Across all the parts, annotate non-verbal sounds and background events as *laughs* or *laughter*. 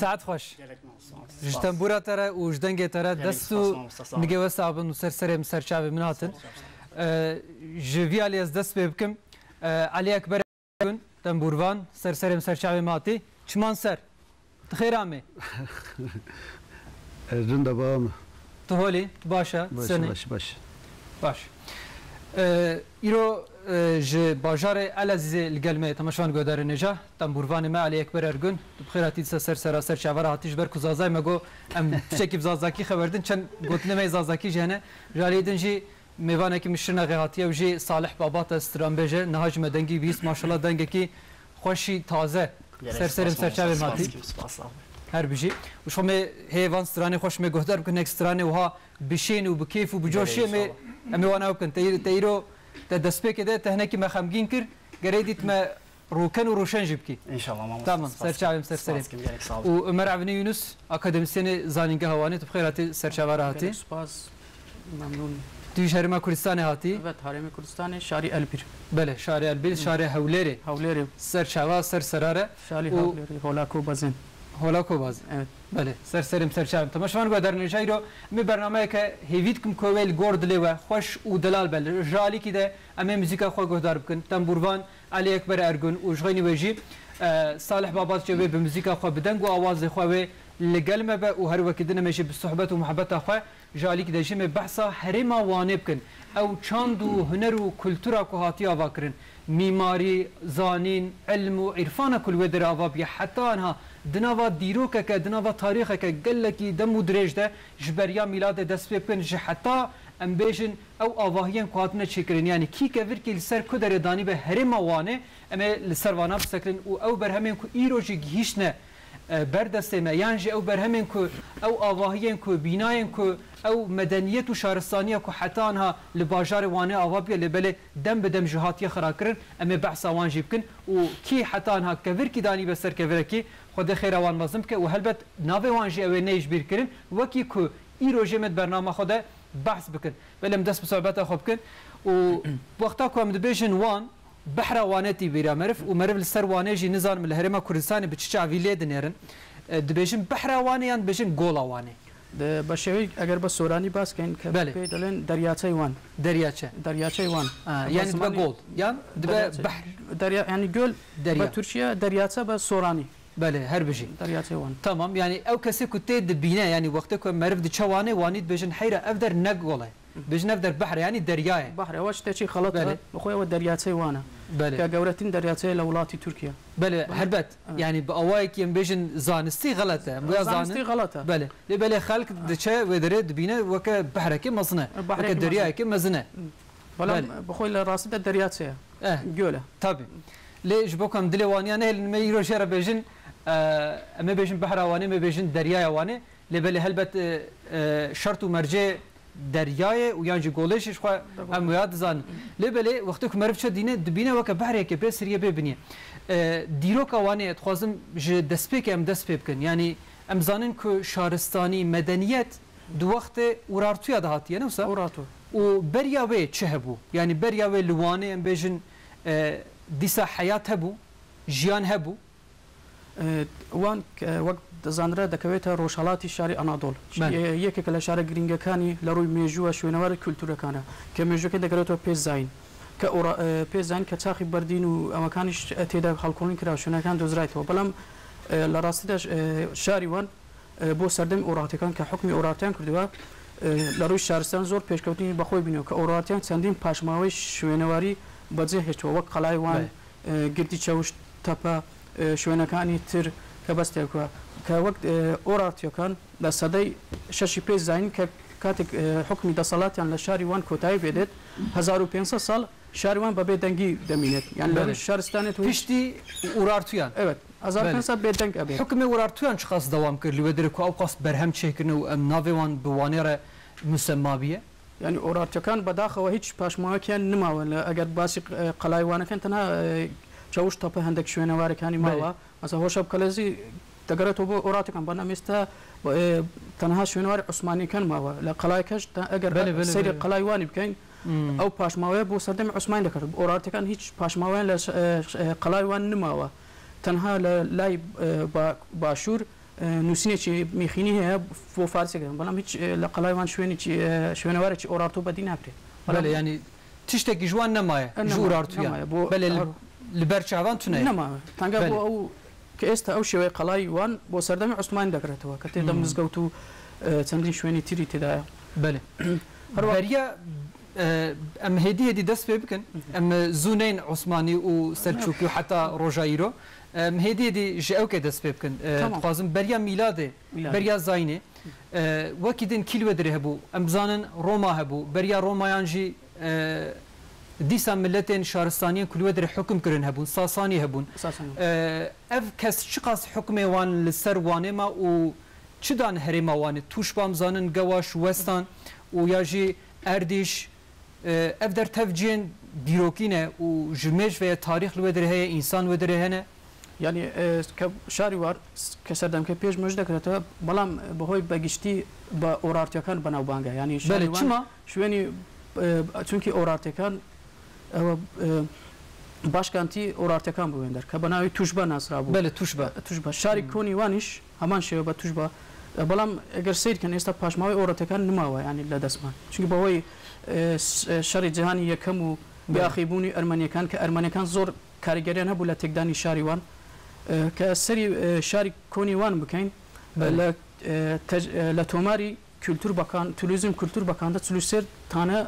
ساعت خوش جتنبورا تره و جدنگ تره دست و نگه وست آبن و سر سرم سرچاوی من هاتن جوی علی از دست ببکم علی اکبر بگن تنبوروان سر سرم سرچاوی ماتی چمان سر تخیر *laughs* آمه زنده بام تو هولی باشه سنی باشه باشه باشه ایرو e, ji bajarê Elezîzê li gelmê temaşan godarê neja tembûrvanê me Elê Ekber Ergun tu bixêratî dîsa ser seraser çavara hatî ji ber ku zazay me got em tişekî zazakî xeberdin çend gotinê me zazakî ji hene jalê din jî mêvanekî min şirnexê hatiye jî Salih Babat ez stranbêje niha ji me dengî bîst maşallah dengekî xweşî taze ser serê serçavê hatî her bijî û xwe mê hêvan stranê xweş me gohdar bikin ek stranê wiha bişên û bi keyf û bi coşê mê ئەمە واناو بکەن تەیرۆ دەستپێکێدە تەهنێکی مەخەمگین کرد گەرەی دیتمە ڕووکەن و ڕوشەنجی بکەیت تامن سەرچاویم سەر سەر و مەراونی یونس ئاکەدەمیسێنێ زانینگە هەوانێت بخێراتی سەرچاوە هاتی سپاس ممنون توی شهر ما کردستان هاتی؟ بله حرم کردستان شاری البیر بله شاری البیر شاری هولری هولری سر چوا سر سراره شاری هولری هولاکو بزن هۆلاکۆ باز بەێ سەر سرم سەرچاوم تەمەشوان گوە دەرنێژای رو ئەمێ بەرنمەیەکە هێویتکم کۆوێل گۆرد لێوە خۆش و دەلال بە ژالیکی دە ئەمێ موزیکا خۆ گۆدار بکەن تەمبوربان علیەک بەر ئەرگون و ژغێنی وێژی ساڵح بابات جوێ بە موزیکا خۆ بدەنگ و ئاوازی خواوێ لەگەلمە بە و هەروەکردنەمێژی بسحبەت و محبەتە خۆ ژالیک دەژێمێ بەحسا هەرێما وانێ بکەن ئەو چاند و هنەر و کولتورا و هاتی ئاواکردن. میماری زانین علم و عرفان کل وی در آوا بیه حتی آنها دناوا دیروکه که دناوا تاریخه که گلکی دم و درێژ ده ji beriya miladê dest pê bikin ji heta em bêjin ew avahiyên ku hatine çêkirin yanî kîke virkî li ser kuderê danî be herêma wanê em ê li ser wana bisekirin û ew berhemên ku îro jî gihîşne berdestê me yan jî ew berhemên ku ew avahiyên ku bînayên ku او مدنیت و شارستانی کو حتی آنها لباجار وانه آوا بیه لبله دم بدم جهاتی خرا کرن اما بحث آوان جیب کن و کی حتی آنها کفر کی دانی بسر کفر کی خود خیر آوان مزم که و هلبت ناوه وان جی اوه نیش بیر کرن وکی که ای روژه برنامه خود بحث بکن بلم دست بصحبت خوب کن و وقتا که هم دبیشن وان بحر وانتی بیرا مرف و مرف لسر وانه جی نظام الهرم کردستان بچچا ویلی دنیرن دبیشن بحر وانه یان دبیشن گول وانه به شوی اگر به سورانی باز کن که بله دلن دریاچه وان دریاچه دریاچه وان یعنی دبا گل یعنی دبا بحر دریا یعنی گل دریا به ترکیه دریاچه به سورانی بله هر بجي درياتيوان تمام يعني او كسي كنت دبينا يعني وقتك مرف دي شواني وانيد بجن حيره افدر نقوله بجنب در بحر يعني الدرياي بحر واش تشي خلطه اخويا ودرياتي وانا بله كغورتين درياتي لولاتي تركيا بله حربت آه. يعني باوايك يم بجن زانستي غلطه زانستي, زانستي غلطه بله لي بلي خلق دشي ودريد بينا وكا بحر كي مزنه وك درياي كي مزنه بلا بخوي راس درياتي اه جوله تابي لي جبوكم دليواني انا هل مي روشر بجن آه بجن بحر واني ما بجن درياي واني لي بله هلبت آه، آه، شرط ومرجي دریای و یان جی گولشش خو هم یاد زان لبله وقتی که مرف دینه دبینه وک بحر یک پر سریه ببینی دیرو کوانه خوازم ج دسپیک ام دسپیک کن یعنی ام زانن که شارستانی مدنیت دو وقت اورارتویا دهاتیه نه اورارتو و بریاوی چه هبو یعنی بریاوی لوانه ام بجن دیسا حیات هبو جیان هبو وان وەک دەزانرە دەکەوێتە ڕۆژهڵاتی شاری ئەنادۆڵ یەکێکە لە شارە گرنگەکانی لە ڕووی مێژووە شوێنەوەرە کولتورەکانە کە مێژوەکە دەگرێتەوە پێزین کە پێزین کە چاقی بردین و ئەمەکانیش تێدا خەڵکۆنی کرا شوێنەکان دۆزرایتەوە بەڵام لە ڕاستیداش شاری وان بۆ سەردەم ئۆڕاتەکان کە حکمی ئۆراتیان کردووە لە ڕووی شارستان زۆر پێشکەوتنی بەخۆی بینەوە کە ئۆراتیان چەندین پاشماوەی شوێنەواری بەجێ هێشتەوە وەک قەلایوان گردی چەوشت تەپە شوێنەکانی تر کە بەستێکوە کە وەک ئۆراتیەکان لە سەدەی شەشی پێ زین کە کاتێک حکمی دەسەڵاتیان لە شاری وان کۆتایی بێدێت 1500 سال شاروان بەبێ دەنگی دەمینێت یان لە شارستانێت وشتی ئورارتویان بێدەنگ ئەبێ حکمی ورارتویان خاص دەوام کرد لێ درێک ئەو قاس بەرهەم چێکردن و ئەم ناوێوان بوانێرە مسەمابیە ینی ئۆراتەکان بەداخەوە هیچ پاشماوەکیان نماوە لە ئەگەر باسی قەلایوانەکەن تەنها چاوش تەپە هەندێک شوێنەوارەکانی ماوە ئەسا هۆشە بکەلێزی دەگەرێتەوە بۆ ئۆراتەکان بە نەمێستا تەنها شوێنواری عوسمانیەکەن ماوە لە قەلای کەش ئەگەر سری قەلایوانی بکەین ئەو پاشماوەیە بۆ سەردەمی عوسمان دەکرد ئۆراتەکان هیچ پاشماوەیان لە قەلایوان نماوە تەنها لە لای باشوور نووسینێکی میخینی هەیە بۆ فارسێکەکەن بەڵام هیچ لە قەلایوان شوێنی شوێنەوارێکی ئۆراتۆ بەدی ناکرێت ینی تشتێکی جوان نمایە ژورارتویە بۆ لبرچاوان تونه نما تانگا بو او كاست او شوي قلاي وان بو سردمي عثمان دكرتوا كتي دم نزغوتو تندين اه، شويني تيري تدا بله بريا اه، ام هديه دي دس بيبكن ام زونين عثماني و سلجوقي حتى روجايرو ام هديه دي جاوك دس بيبكن قازم اه، بريا ميلاد بريا زاينه وكيدن كيلو درهبو ام زانن روما هبو بريا روما يانجي دیسا ملتین شارستانی کلوه در حکم کرن هبون ساسانی هبون اف کس چقاس حکم وان لسر وانه ما و چدان هرم وانه توش بامزانن گواش وستان و یا جی اردیش اف در تفجین دیروکینه و جمعش و تاریخ لوه در هی انسان و در هنه یعنی شاری وار کسردم که پیش مجد کرده بلام بهوی بگشتی با اورارتیکان بناو بانگه یعنی شاری وان شوینی چونکی اورارتیکان ئەوە باشکانتی ئۆرارتەکان بێن دەرکە بەناوی توش بە ناسرا بوو لە توش بە توش بە شاری کۆنی وانیش هەمان شێوە بە توش بە بەڵام ئەگەر سیرکەن ئێستا پاشماوی ئۆرەتەکان نماوە ینی لە دەستمان چونکە بەوەی شەری جیهانی یەکەم و بیاخیبوونی ئەرمەنیەکان کە ئەرمەنیەکان زۆر کاریگەریان هەبوو لە تێکدانی شاریوان کە سەری شاری کۆنیوان بکەین لە تۆماری کولتور بەکان تولیزم کولتور بەکاندا چلوسێر تانە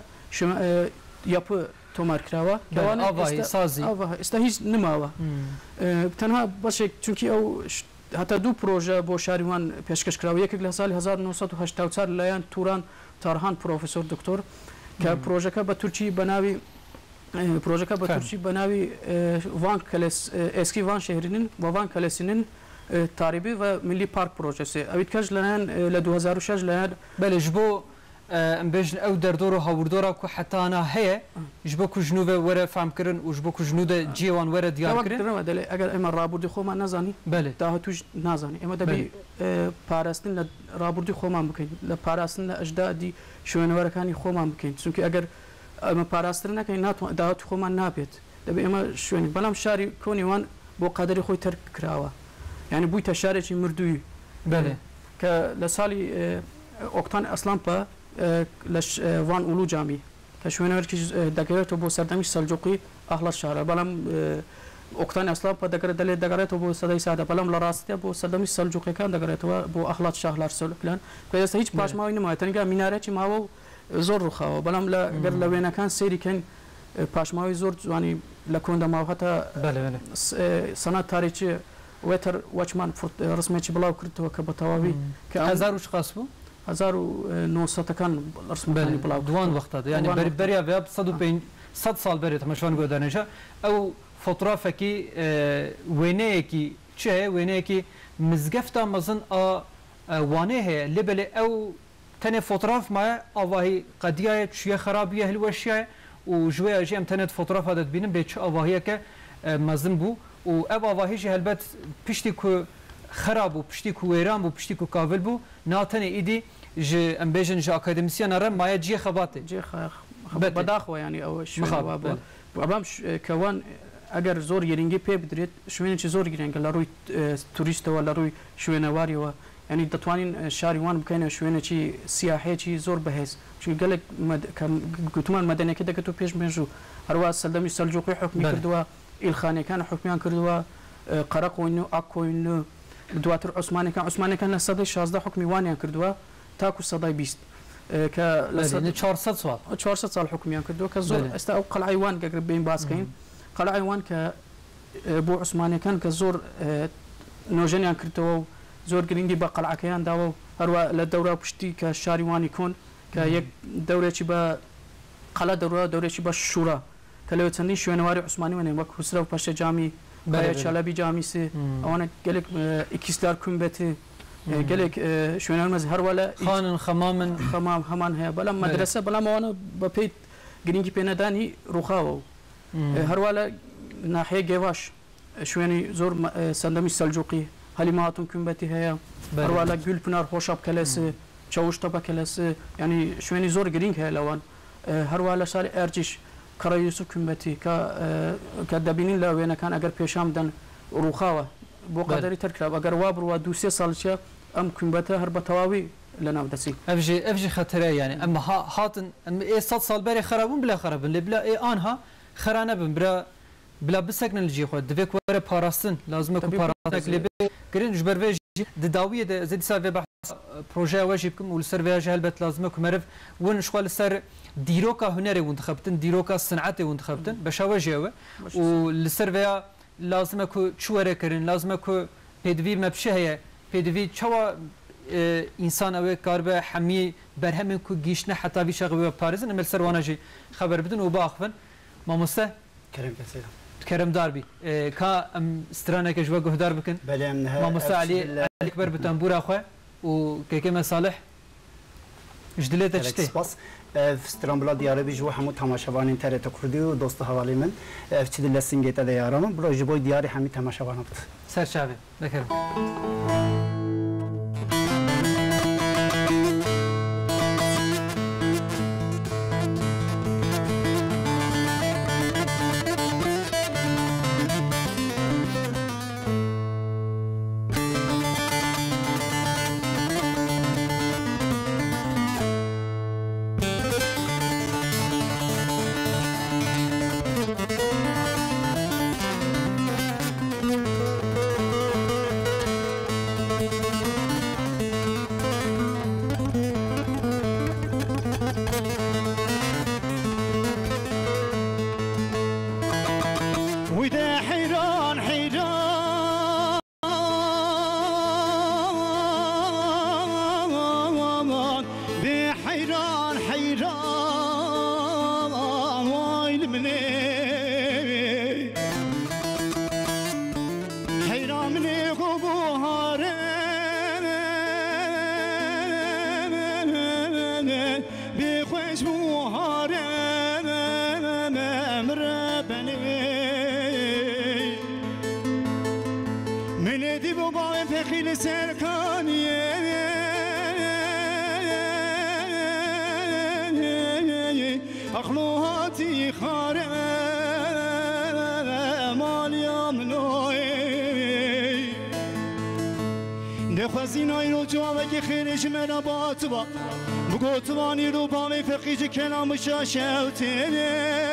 yapı تۆمارکراوە سازی ئێستا هیچ نماوە تەنها بەشێک چونکی ئەو هەتا دوو پرۆژە بۆ شاریوان پێشکەشکراوە یەکێک لە سال 1940 لایەن توران تارهان پرۆفسۆر دکتۆر کە پرۆژەکە بە تورکی بەناوی پرۆژەکە بە تورکی بەناوی وان ئسکی وان شێرینن بەوان کەلسینن تاریبی و ملی پارک پرۆژەسێ ئەویت کەش لەەن لە 2006 لایەن بەلش بۆ ئەم بێژن ئەو دەردۆر و هەوردۆرا و حتانا هەیە ژ بە کوژنوە وەرە فامکردن وش بە کوژنوودە جیێوان وەرە دیارکردنەوە دەڵێ ئەگەر ئێمە ڕابوردی خۆمان نزانانی بەێ تا توش نازانانی ئێمە دەبێ پاراستن لە ڕابوردی خۆمان بکەین لە پاراستن لە ئەشدادی شوێنەوەرەکانی خۆمان بکەین چونکی ئەگەر ئەمە پاراستن نەکەین ناتوان داهات خۆمان نابێت دەبێ ئێمە شوێنی بەڵام شاری کۆنیوان بۆ قەدەری خۆی تەرک کراوە یعنی بوویتە شارێکی مردووی بەێ کە لە ساڵی ئۆکتان ئەسلام پە لە وان ئولو جامی کە شوێنەوەکی دەگەێتەوە بۆ سەردەمی سەلجوقی ئەخلە شارە بەڵام ئۆکتانی ئەسلا بە دەگەرە دەلێ دەگەڕێتەوە بۆ سەدەی سادە بەڵام لە ڕاستە بۆ سەردەمی سەلجوقیەکان دەگەڕێتەوە بۆ ئەخلات شاهلار سەلپلان پێستا هیچ پاشماوی نمای تەنگا مینارێکی ماوە و زۆر ڕوخاوە بەڵام لە گەر لە وێنەکان سێریکەن پاشماوی زۆر جوانی لە کۆندە ماوهەتە سەنات تاریکی وێتەر وەچمان ڕسمێکی بڵاو کردەوە کە بە تەواوی کە ئازار و شخص بوو 1900-کان بەڵەرسمانی پڵاو دوان وەختە ینی بەریا بێ 100 سال بێت هەمەشوان گۆدانێژە ئەو فۆترافەکی وێنەیەکی چێ وێنەیەکی مزگەفتا مەزن وانێ هەیە لێبلێ ئەو تەنێ فۆتراف مایە ئاواهی قەدیایە چیە خراپیە هلوەشیە و ژێ ئەژێ ئەم تەنێت فۆترافە دەبینم بێ چ ئاواهەیەکە مەزن بوو و ئەو ئاواهێژی هەلبەت پشتی کو خراب و پشتی کو وێران بوو پشتی و کاول بوو ناتەنێ ئیدی جي ام بيجن جي اكاديميسيان رم ما جي خباتي جي خخ بداخو يعني او شو بابا بابام كوان اگر زور گرینگی پی بدرید شوینه چی زور گرینگ لروی توریست و لروی شوینه واری و یعنی دتوانین شاری وان بکنه شوینه چی سیاحی چی زور بهز چون گلک مد... گوتمان مدنی که دکتو پیش میجو اروا سلدمی سلجوقی حکمی کردوا ایلخانی کان حکمیان کردوا قرق وینو اکو وینو دواتر عثمانی کان عثمانی کان لسده 16 حکمی وانیان کردوا تاکو سەدای بیست کە لە 400 سال حکومیان کردو کە زۆر ئێستا ئەو قەلعیوان گەگر بین باسکەین قەلعیوان کە بۆ عوسمانەکان کە زۆر نۆژەنیان کردەوە و زۆر گرنگی بە قەلعەکەیان داوە و هەروە لە دەورا پشتی کە شاریوانی کۆن کە یەک دەورێکی بە قەلە دەورە دەورێکی بە شوورە کە لەوێ چەندی شوێنەواری عوسمانی وێنێ وەک حوسرە و پەشە جامی بەچەلەبی جامیسێ ئەوانە گەلێک ئیکیسدار کوم بێتێ قالك شوينان مزهر ولا خان خمام خمام خمان هي بلا مدرسه بلا ما وانا بفيت جرينجي بينا داني رخاو هر ولا ناحيه جواش شويني زور سندمش سلجوقي حليمه هاتون كمبتي هي هر ولا گل پنار خوشاب کلاسه چاوش تبا کلاسه یعنی شويني زور جرينج هي لوان هر ولا سال ارجش کرا یوسف کمبتی که که دبینین لوینه کان اگر پیشام دن روخاوه بو قدری ترکرا اگر وابر و دو سه سال چه ئەم کومبەتە هەر بە تەواوی لە ناو دەچین ئەژێ ئەژی خەتەرە یانێ ئەمە هاتن ئەم ئێستا ساڵبەری خەرابوون بلا خەرەبن لێ بلا ئێ ئانها خەرانە بن برا بلا بسەکنن لەجێ خۆ دەبێت وەرە پاراستن لازمە پاراستێک لێ گرن ji bervê jî didawiye de zedî ser vê behs projeya we jî bikim û li ser vêya jî helbet lazime ku meriv win ji xwe li ser dîroka hunerê hûn dixebitin dîroka sinetê hûn dixebitin beşa we jê ew û li ser vêya lazime ku çi were kirin lazime ku pêdivî mepşe heye پێدوی چاوە ئینسان ئەوێ کار بە هەمی بەرهەمێک و گیشتە حتاوی شەغوێ پارێزن ئەمە سەروانەژی خەبەر بدن و باخبن مامۆستە کەرمداربی کا ئەم سترانێکە ژوە گوهدار بکن مامۆستا علی بەر بتەمبورە خوێ و کێکێمە ساڵح ژدلێتە سپاس. فستران بلا دیاره بی جو همو تماشاوان و دوست حوالی من چی دل سنگیت دیارم برای جبوی دیاری همی تماشاوان بود سرچاوه بکرم نا با تو با بگو تو وانی رو با می فقیج کنام بشا شوتیده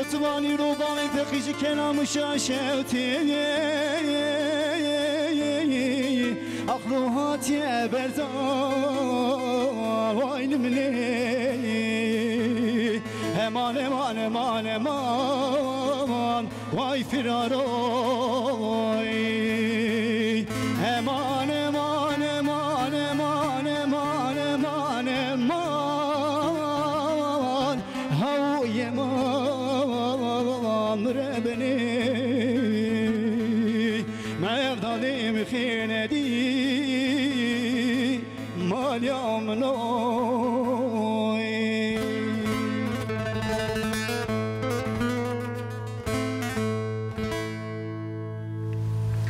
Osmani Roban'ın takıcı kelamı şaşevti Aklı hatiye berza Vaylimli Eman eman eman eman Vay firaro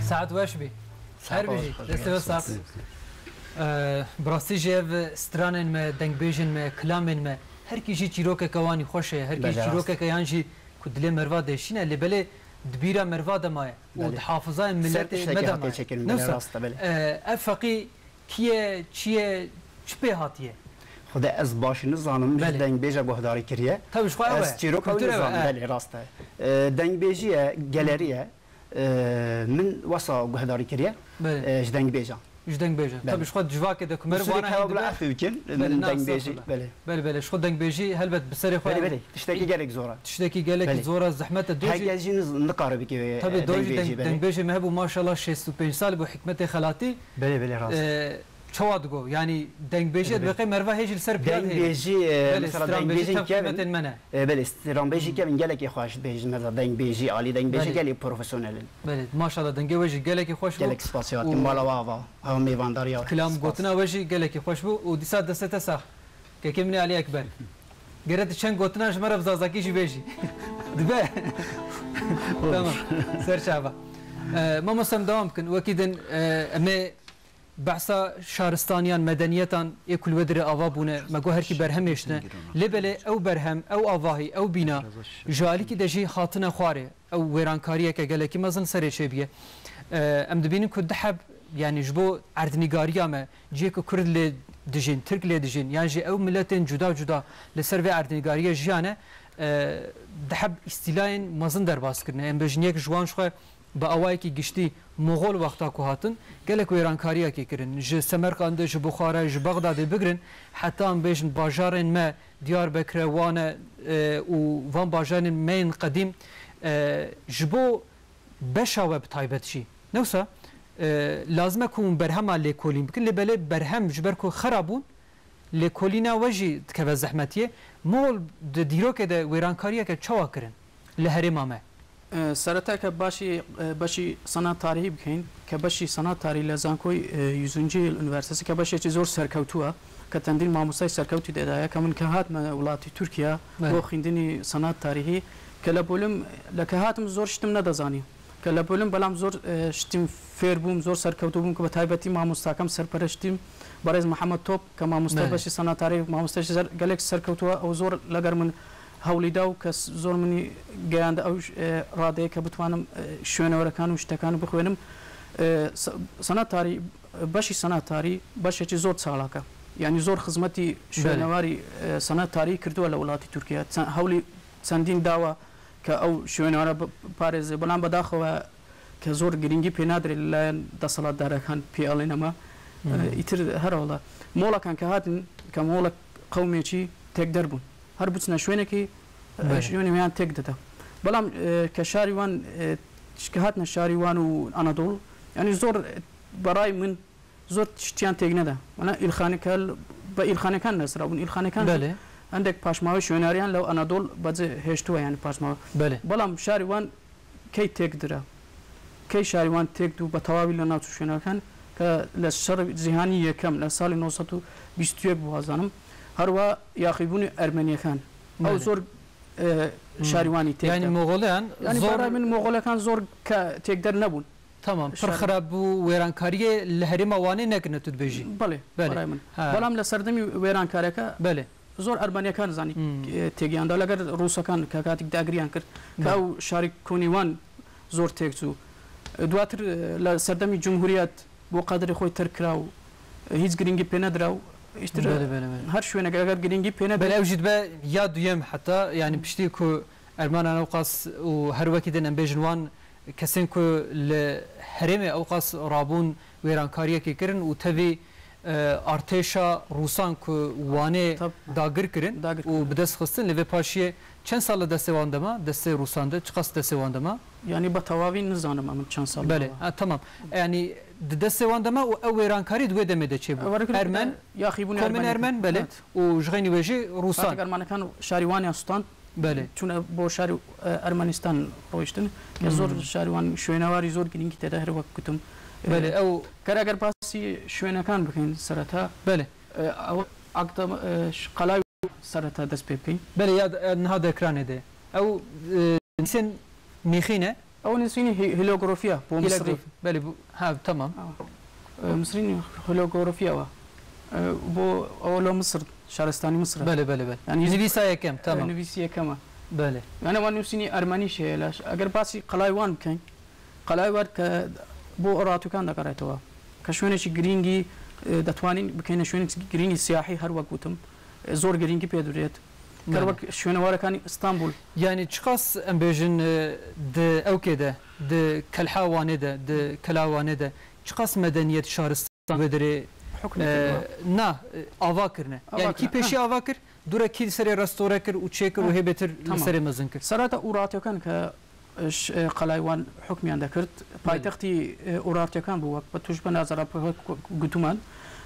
Saat veş bi. Her bi. Deste ve saat. براستی جیب سترانن ما دنگ بیجن ما کلامن ما هر کی جی چیروک کوانی خوشه هر کی چیروک کیان جی کدل مروا دشینه لبله دبیره مروا دمای و حافظه ملت مدام نفسه افقی کیه چیه چپه هاتیه خدا از باش نزانم بله. دنگ بیجه گهداری کریه طبش خواه از چیروک نزانم بله راسته دنگ بیجیه گلریه من وصا جهداري كريه جدنج بيجا جدنج بيجا طب شو خد جواك ده كمر وانا هاي بلا عفو يمكن من دنج بيجي بله بله بله شو دنج بيجي هلبت بسري خو بله بله تشتكي قالك زورا تشتكي قالك زورا زحمه الدوجي هاي جاي نقارب كي طب دوجي دنج بيجي مهبو ما شاء الله 65 سال بحكمته خلاتي بله بله راس çava digo yani dengbêjê dibiqê merve hêjî li ser piyad hêjî kevin mene belê stranbêjî kevin gelekê xweş bêjin merve dengbêjî alî dengbêjî gelê profesyonelin belê maşallah dengê we jî gelekê xweş gelek spasiyat mala wava hewa mêvandariya kilam gotina we jî gelekê xweş bû û dîsa deste te sax kekê min alî ekber gerê tu çend gotina ji me re zazakî jî bêjî dibe tamam serçava ما مستم دوام كن وكيدن امي بحثا شارستانیان مدنیتان اکل ودر آوا بونه مگو هر کی برهمش نه لبله او برهم او آواهی او بینا جالی که دجی خاطن خواره او ویرانکاریه که گله کی مزن سره چه بیه ام دبینیم که دحب یعنی جبو اردنگاریا ما جیه که کرد لی دجین ترک لی دجین یعنی جی او ملتین جدا جدا لسر وی اردنگاریا جیانه دحب استیلاین مزن در باز کرنه ام بجنیک جوان شخواه به اوایکی گشتی مغول وقتا کو هاتن گله کو ایرانکاریا کی کرن ج سمرقند ج بخارا ج بغداد بگرن حتی ام بیشن باجارن ما دیار بکر وانه و وان باجارن مین قدیم جبو بشا وب تایبت شي نوسا لازم کوم برهم علی کولیم بکن لبله برهم جبر کو خرابون لکولینا وجی که زحمتیه مول د دیرو که د ویرانکاریه که چوا کرن لهرمامه Sarataka başı e, başı sanat tarihi bkein ke başı sanat tarihi Lezankoy 100. E, yıl üniversitesi ke başı zor serkavtua ke tendin mamosay serkavti dedaya ke min ke hatme ulati Türkiye bu xindini sanat tarihi ke le bolim le ke hatim zor ştim ne dazani ke le bolim belam zor e, ştim fêr bûm zor serkevtû bûm ke bi taybetî mamostakam serpereştîm barez Mihemed Top ke mamosta başı sanat tarihi mamosta gelek serkevtua ew zor leger min هەولیدا و کەس زۆر منی گەیاندە ئەو ڕادەیە کە بتوانم شوێنەوەرەکان و شتەکان بخوێنم سەناتاری بەشی سەناتاری بەشێکی زۆر چاڵاکە ینی زۆر خزمەتی شوێنەواری سەناتاری کردووە لە وڵاتی تورکیا هەولی چەندین داوە کە ئەو شوێنەوارە پارێزێ بەڵام بەداخەوە کە زۆر گرنگی پێ نادرێت لەلایەن دەسەڵاتدارەکان پێڵێ نەما ئیتر هەرەوڵە مۆڵەکان کە هاتن کە مۆڵک قومێکی تێک دەربوون هەر بچنە شوێنێکی شوێنیان تێک دەدا بەڵام کە شاریوان شکە هاتنە شاریوان و ئەنەدۆڵ ینی زۆر بەڕای من زۆر شتیان تێک نەدا منە ئیلخانەکە بە ئیلخانەکان نەسرا بوون ئیلخانەکان لێ هەندێک پاشماوە شوێناریان لەو ئەنەدۆڵ بەجێ هێشتووە یان پاشماوە بەڵام شاریوان کەی تێک درا کەی شاریوان تێک دوو بە تەواوی لە ناوچ شوێنەکان کە لە شەر جیهانی یەکەم لە ساڵی 1920 بوازانم هەروە یاخیبوونی ئەرمنیەکان ئەو زۆر شاریوانی تیانی مۆغڵیان زۆرا من مۆغڵەکان زۆر کە تێکدەر نەبوون تمام پر خراب بوو وێرانکاریە لە هەریمەوانەی نەکنەتت بێژی بڵێ من بەڵام لە سەردەمی وێرانکارەکە بەێ زۆر ئەربانیەکان زانی تێگەیاندا لەگەر ڕووسەکان کە کاتێک داگریان کرد کاو شاری کۆنیوان زۆر تێکچوو دواتر لە سەردەمی جمهوریت بۆ قادری خۆی تەرکرا و هیچ گرنگی پێ نەدرا و İşte böyle böyle böyle. Her şeyine kadar gidin gibi pene. Ben evcid be ya duyem hatta yani pişti ku Erman Anavkas u her vakiden en bejnwan kesin ku le hereme avkas rabun verankariye kikirin u tevi e, arteşa Rusan ku wane dagir kirin u bides xistin le ve paşiye çen salı destevan dema deste Rusan'da çıkas destevan dema. یعنی بە تەواوی نزانم ئەم چەند ساڵ بەێ تەمام ینی دەستێوان دەما و ئەو وێرانکاری دوێ دەمێ دەچێت هەرمەن یاخیبوون من هەرمەن بەێت و ژغێنی وێژێ ڕووسان گەرمانەکان و شاریوانیان سوستان بەێ چونە بۆ شاری ئەرمەنیستان ڕۆیشتن کە زۆر شاریوان شوێنەواری زۆر گرنگی تێدا هەر وەک کوتم بەێ ئەو کەراگەر پاسی شوێنەکان بکەین سەرەتا بەێ ئەو ئاکتە قەلاوی سەرەتا دەست پێ بکەین بەێ یاد نها دەکرانێ دێ ئەو ميخينة أو نسويني هيلوغروفيا بو مصري بلي بو ها تمام آه. مصريني هيلوغروفيا وا آه بو أولو مصر شارستاني مصر بلي بلي بلي يعني نبيسا كم تمام نبيسا كم بلي أنا وان نسويني أرماني شيء لاش أجر باسي قلاي وان كين قلاي وان ك بو أراتو كان دكاريتوا كشونش جرينجي دەتوانین بکەینە شوێنێک گرنگی سیاحی هەروەکوتم زۆر گرنگی پێدرێت کەوەک شوێنەوارەکانی ئستانبول یعنی چقاس ئەم بێژن ئەو کێدە کەلحاوانێدە کەلاوانێدە چقاس مەدەنیەت شارستان بەدرێ نا ئاواکردە کی پێشی ئاوا کرد دوورە کی سەرێ ڕستۆرە کرد و چێکر و هێبێتتر سەرێ مەزن کرد سەراتە ئوڕاتەکان کە قەلایوان حکمیان دەکرد پایتەختی ئوراتەکان بوو وەک بە توش بە نازارە گوتومان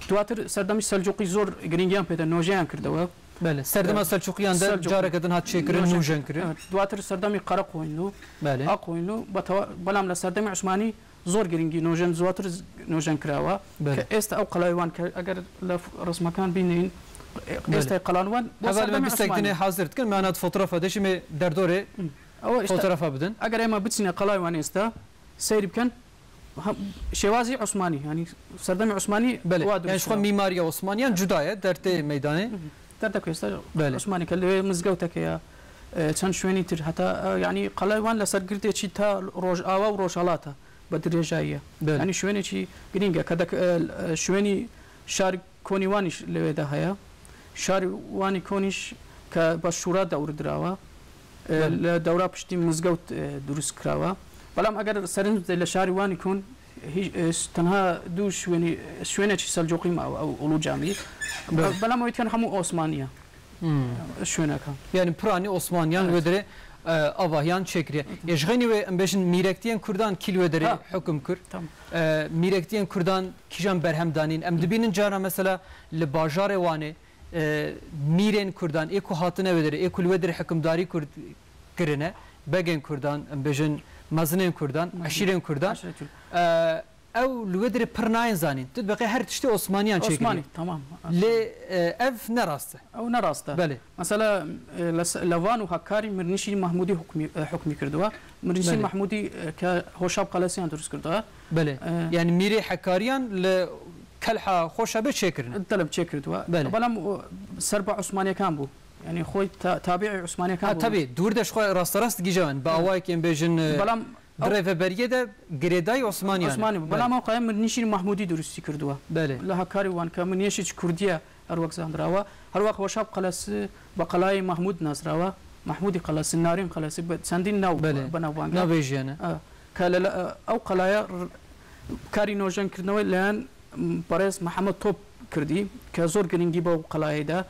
دواتر سەردەمی سەلجوقی زۆر گرنگیان پێدا نۆژیان کردەوە بله سردم اصل چوکی اند جاره کدن هات چیکر نوجن کرد دواتر سردمی قرق هوینو بله اق هوینو بلام لسردم عثمانی زور گرینگی نوجن زواتر نوجن کراوا که است او قلایوان که اگر رسم کان بینین است قلانوان اول من بستگدنی حاضرت کن معنات فوتوغراف داشیم در دوره فوتوغراف بدن اگر اما بتسینه قلایوان است سیر بکن شوازی عثمانی یعنی سردم عثمانی بله یعنی شما میماری ميماريا عثمانية در ته میدانه دەردەکوێستا عسمانیکە لێ مزگەوتەکەیە چەند شوێنی تر هەتا ینی قەلایوان لەسەر گردێکی تا ڕۆژ ئاوا و ڕۆژهڵاتە بە درێژاییە ینی شوێنێکی گرینگە کە شوێنی شار کۆنیوانیش لەوێدا هەیە شاروانی کۆنیش کە بە شورا دەوردراوە لە دەورا پشتی مزگەوت دروست کراوە بەڵام ئەگەر سەرنج لە شاریوانی کۆن تەنها دوو شوێنی شوێنێکی سەلجۆقیم ئەوڵو جامی بەلام ئەویتیان هەموو ئۆسمانیە شوێنەکە یعنی پرانی ئۆسمانیان وێدرێ ئاواهیان چێکرێ ێژغێنی وێ ئەمبێژن میرەکتیان کوردان کیلوێ دەرێ حکم کرد میرەکتیان کوردان کیژان بەرهەمدانین ئەم دبینن جارە مەسەلا لە باژارێ وانێ میرێن کوردان ئێک و هاتنە وێدرێ ئێکول وێدرێ حکمداری کورد کرنە بەگەن کوردان ئەمبێژن مزنین کوردان عشیرین کوردان او لودر پرناین زانین تو بقیه هر تشتی عثمانیان چه عثمانی تمام ل اف نراسته او نراسته بله مثلا لوان و حکاری مرنشی محمودی حکمی حکمی کردوا مرنشی بله. محمودی که هوشاب قلسیان درست کردوا بله یعنی میری حکاریان ل کلحه خوشابه چه کردن طلب چه کردوا بله بلام سربع عثمانی کان بو ینی خۆی تابع عوسمانەکان تابێ دوور دەشخوای ڕاستەڕاست گیژەوەن باوایکم بێژن بەڵام ڕێڤەبەریەدە گرێدای عوسمانی عوسمانی بەڵام ئەو قایم من نشین مححمودی درستی کردووە بەێ لە هەکاری وانکە من یەشیج کوردیە هەروەک زانراوە هەروەک وەشاب قەلس بە قەلای مححمود ناسراوە مححمودی قەلس نارین قەلسی بە چەندین ناو بەناوان ناوێژێنە کە ئەو قەلایە کاری نۆژەنکردنەوەی لەیان پارێز محەممەد تۆپ کردی کە زۆر گرنگی بە قەلایدا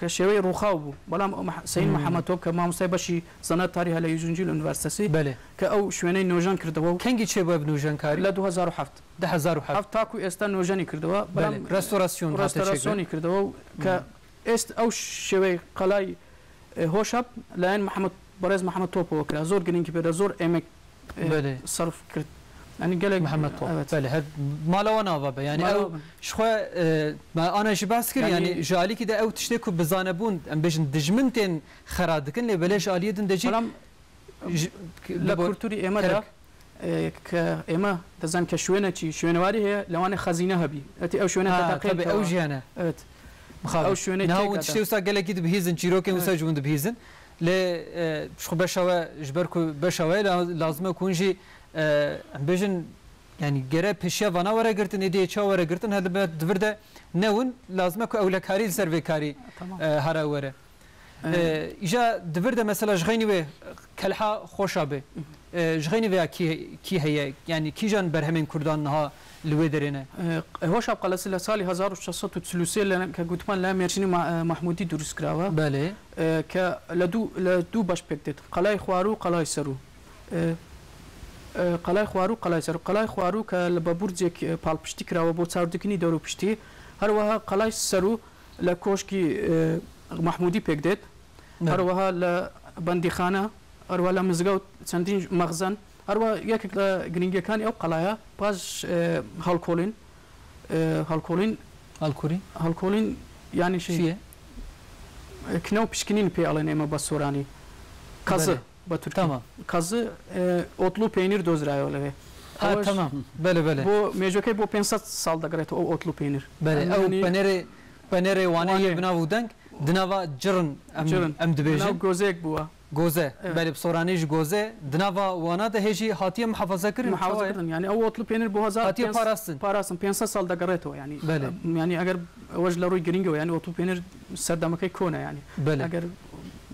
کە شێوەی ڕووخاو بوو بەڵام سین محەممەۆ کە مامۆستای بەشی زەنات تاری هەلە یژنجی لە یونیڤرسسی بێ کە ئەو شوێنەی نۆژان کردەوە و کەنگی چێ بە بنوژەنکاری لە 2007 تاکو ئێستا نۆژانی کردەوە ڕستۆراسیۆن ڕستۆراسیۆنی کردەوە و کە ئێست ئەو شێوەی قەلای هۆشاب لایەن محەممەد بەڕێز محەممەد تۆپەوە کرا زۆر گرنگی پێدا زۆر ئێمە صرف کرد يعني قالك محمد طه بله مالا وانا بابا يعني او شخوا اه ما انا شي بحث كر يعني, يعني جالي كده او تشتكو بزانبون ام بيجن دجمنتين خرادكن لي بلاش اليه دنجي لا كورتوري اما دا ك اما تزن كشوينه شي شوينواري هي لوانه خزينه هبي اتي او شوينه تتقيل او جيانه او شوينه ناو تشتي وسا قالك بهيزن شيروكن وسا جوند بهيزن ل شخو بشوا جبركو بشوا لازم يكون جي بجن yani gere peşevana vara girtin hediye ça vara girtin hadi be dvirde neun lazım ku evlekari ser vekari hara vara İja dvirde mesela jgayni ve kelha xoşa be jgayni ve ki ki heye yani kijan berhemin kurdan ha لويدرينا هوش ابقى لسلا سالي 1633 لان كغوتمان لا ميرشيني محمودي دروس كراوا بالي ك لدو لدو باش بيكتت قلاي خوارو قلاي سرو قەلای خوار و قەلای سەر قەلای خوار و کە لە بە بورجێک پاڵپشتی کراوە بۆ چاودکننی دەور و پشتی هەروەها قەلای سەر و لە کۆشکی مححمودی پێک دێت هەروەها لە بەندیخانە ئەروە لە مزگە و چەندین مەغزن هەروە یەکێک لە گرنگەکانی ئەو قەلایە پاش هەڵکۆلین هەڵکۆلین هەڵکوری هەڵکۆلین ینی شە کنە و پشکنین پێ ئەڵێن ئێمە بە سۆرانی کەزە Batürk. Tamam. Kazı e, otlu peynir dozrağı öyle. Ha Ama tamam. Böyle böyle. Bu mecokay bu pensat salda gret o otlu peynir. Böyle. Yani, yani, panere panere wane yebna vudank dinava cırın em, cırın. em dibejin. Dinav gozek bu. Goze. Evet. Böyle soranij goze. Dinava vana da heji hatiye muhafaza kırın. Muhafaza kırın. Yani o otlu peynir bu hazar. Hatiye parasın. Parasın. Pensat salda gret o yani. Böyle. Yani eğer vajlaru o yani otlu peynir serdamakay kona yani. Böyle. Eğer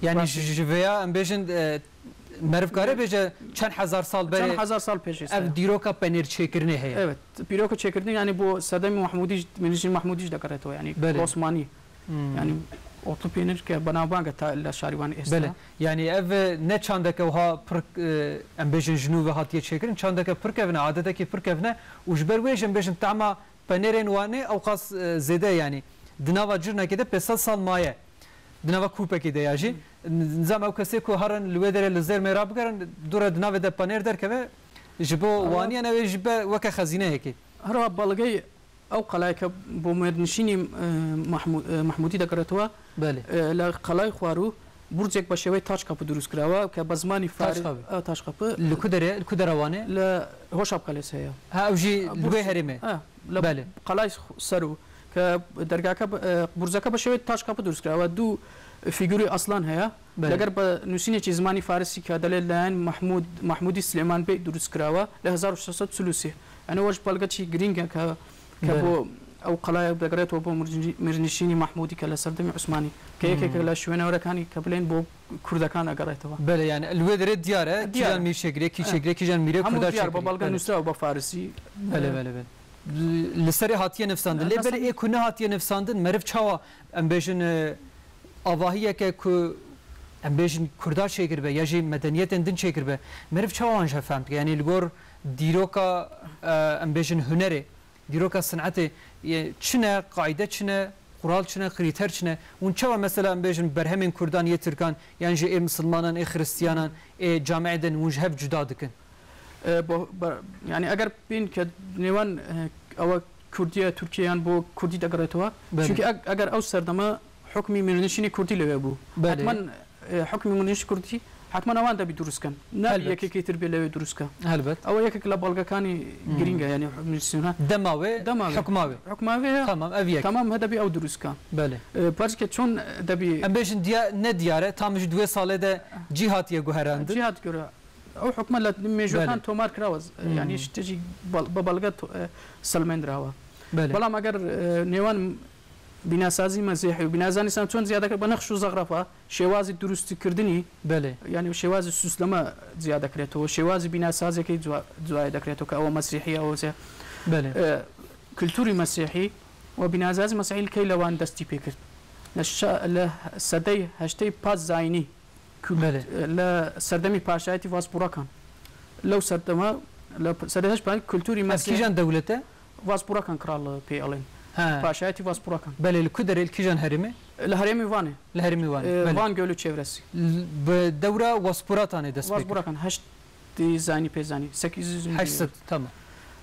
yani veya em bejin e, مرفکاره بیشه چند هزار سال بره چند هزار سال پیش است اف دیروکا پنیر چیکرنه هست اوه پیروکا چیکرنه یعنی بو صدام محمودیش منیش محمودیش دکره تو یعنی عثمانی یعنی اوتو پینر که بنابانگ تا لشاریوان است بله یعنی اف نه چند که وها پر ام بیشن جنو و هاتیه چیکرن چند که پر کنه عادت که پر کنه وجبر ویشن بیشن تعما پنیرن وانه او قاس زده یعنی دنوا جرنه که ده 500 سال مایه دنوا کوپه که ده یاجی نظام او کسی که هرن لوی در لزر می راب کرن دور دناو ده پنیر در که جبو وانی نوی جبه وک خزینه هکی هر بالگی او قلای که بو مدنشینی محمود محمودی دکرتوا بله ل قلای خوارو برجك بشوي تاج كاب دروس كراوا كبزماني فاري تاج كاب لكدر لكدر وانه ل هوش اب كليس هي ها اوجي لوي هرمه اه بله قلايس سرو ك درگاه كاب برجك بشوي تاج كاب دروس كراوا دو figürü aslan haya بله. لەگەر بە نووسینێکی زمانی فارسی کە دەلێت لایەن محمود محمودی سلێمان پێی دروست کراوە لە 1630 ئەنەوەش بەڵگەچی گرینگە کە بۆ ئەو قەلایە دەگرێتەوە بۆ مرنشینی محمودی کە لە سەردەمی عوسمانی کە یەکێکە لە شوێنەوەەکانی کە بڵێن بۆ کوردەکان ئەگەڕێتەوە بەلە یان لێ دەرێت دیارە دیان میشێگرێکی شێگرێکی ژان میرە کوردار بە بەڵگە نووسراوە بە فارسی بەلێ بەلێ بێت لسری هاتیه نفساندن لبر ای کنه هاتیه نفساندن مرف چاوا امبیشن آواهیه که ام بیشین کردار شکر به یا جی مدنیت اندن شکر به مرف چه وانج فهمت یعنی لگور دیروکا ام بیشین هنره دیروکا صنعت چنه قاعده چنه قرال چنه کریتر چنه اون چه مثلا ام بیشین برهمین کردان یه ترکان یعنی جی ای مسلمانان ای خریستیانان ای جامعه دن اونج هف جدا دکن یعنی اگر بین که نیوان او کردی ترکیه بو کردی دگرتوا چونکه اگر او سردمه حكم من نشني كردي لبابو حتما حكم من نشني كردي حتما وان دبي دروس كان نال يك كي تربي لبي دروس كان هلبت او يك كلا بلغا كاني جرينجا يعني مجلسنا دماوي دماوي حكماوي حكماوي تمام افيك تمام هذا بي او دروس كان بله بارك چون دبي ام بيش ديا نه دياره تام 2 ساله ده جهات يا گهراند جهات گره او حكم لا ميجوتان تومار كراوز يعني شتجي ببلغا سلمند راوا بله بلا مگر نيوان بیناسازی مەزیح و بینازانیسان چۆن زیادەکە بە نەخش و زەغرەپە شێوازی دروستیکردنی بەێ ینی شێوازی سوسلەمە زیاد دەکرێتەوە شێوازی بیناسازەکەی جوای دەکرێتەوە کە ئەوە مەسیحی ئەوە کللتوری مەسیحی و بینازازی مەسیحیل کەی لەوان دەستی پێکرد لە سەدەی هەشتەی پاس زینی لە سەردەمی پاشایەتی واسپورەکان لەو سەردەمە لە سەدەهش کللتوری مەسیژان دەولەتە واسپورەکان کراڵ پێ ئەڵێن Paşa'ya Tivas Burakan. Beleli Kuderel Kijan Herimi. Herimi Van'ı. Herimi Van'ı. Ee, van Gölü çevresi. Devra Vaspuratan'ı destek. Vaspurakan. Haşt dizani pezani. 800 milyon. Haşt tamam.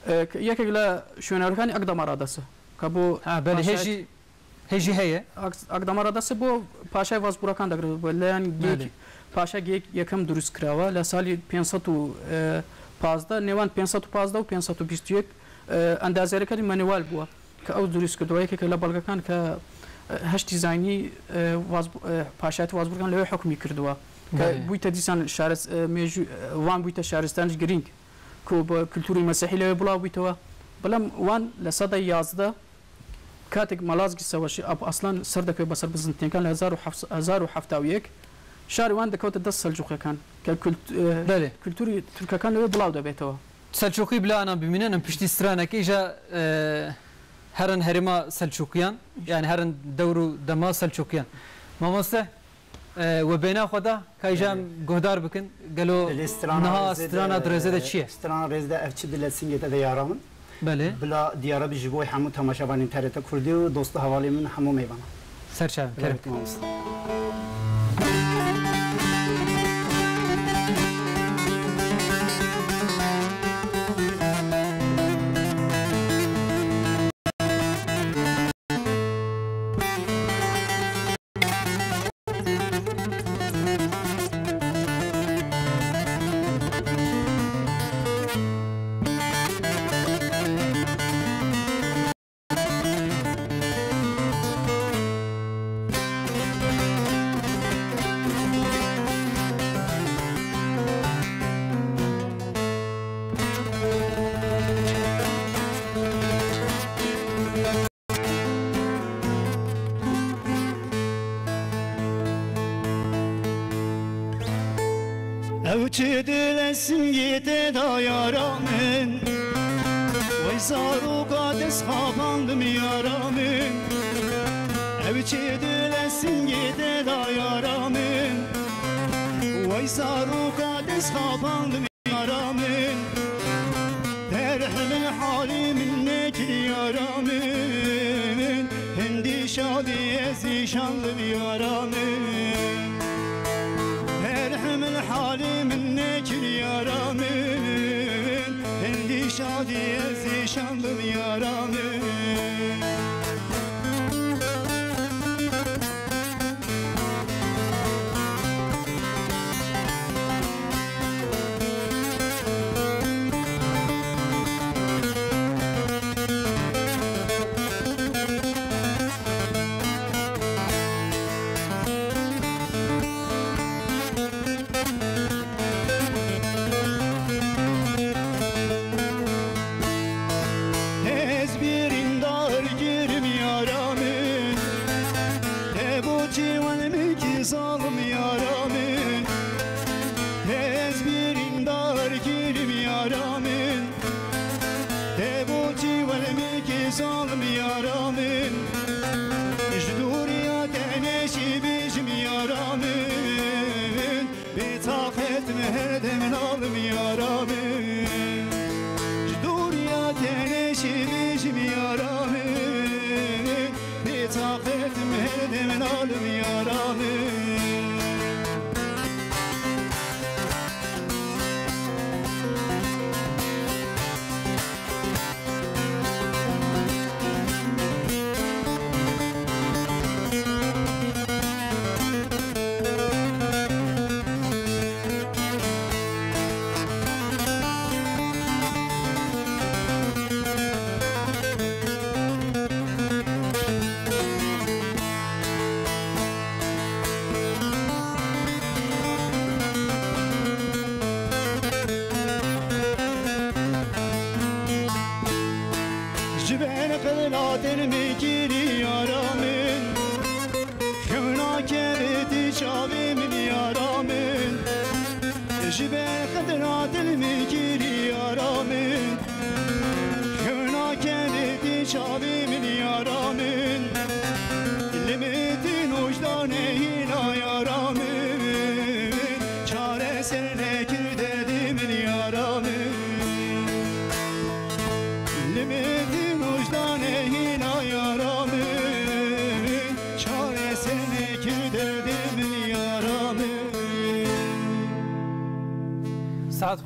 Ee, Yekegla Şönerkan Akdamar Adası. Kabu ha böyle heji heji heye. Akdamar Adası bu Paşa Vaspurakan da böyle yani Paşa gek yakım dürüst kırava. La sali 500 pazda nevan 500 pazda u 521 andazere kari manual bua. که او دروست کردوی که کلا بلگکان که هشت زانی واز پاشایت وازبورگان لوی حکمی کردوا که بویت دیسان شارس میج وان بویت شارستانش گرینگ که با کلتوری مسیحی لوی بلا بویتوا بلام وان لصد یازده کاتک ملازگی سواشی اب اصلا سر دکوی بسر بزنتین کان هزار و هفته و یک شار وان دکوت دست سلجوقی کان که کلتوری ترککان لوی بلاو دا بیتوا سلجوقی بلا انا بمینن پشتی سرانکی جا هرن هرما سلجوقیان یعنی هرن دورو دما سلجوقیان مامسته و بینا خدا کایجام گهدار بکن گلو نه استرانا درزه ده چیه استرانا درزه ده افچی بلا سنگیت ده یارامن بله بلا دیاره بجبوی همو تماشا بانیم ترته کردی و دوست حوالی من همو میبانم سرچه کرد مامسته Sevçi dilesin yedi da yaramın Vay zaruka des kapandım yaramın Evçi dilesin yedi da yaramın Vay zaruka des kapandım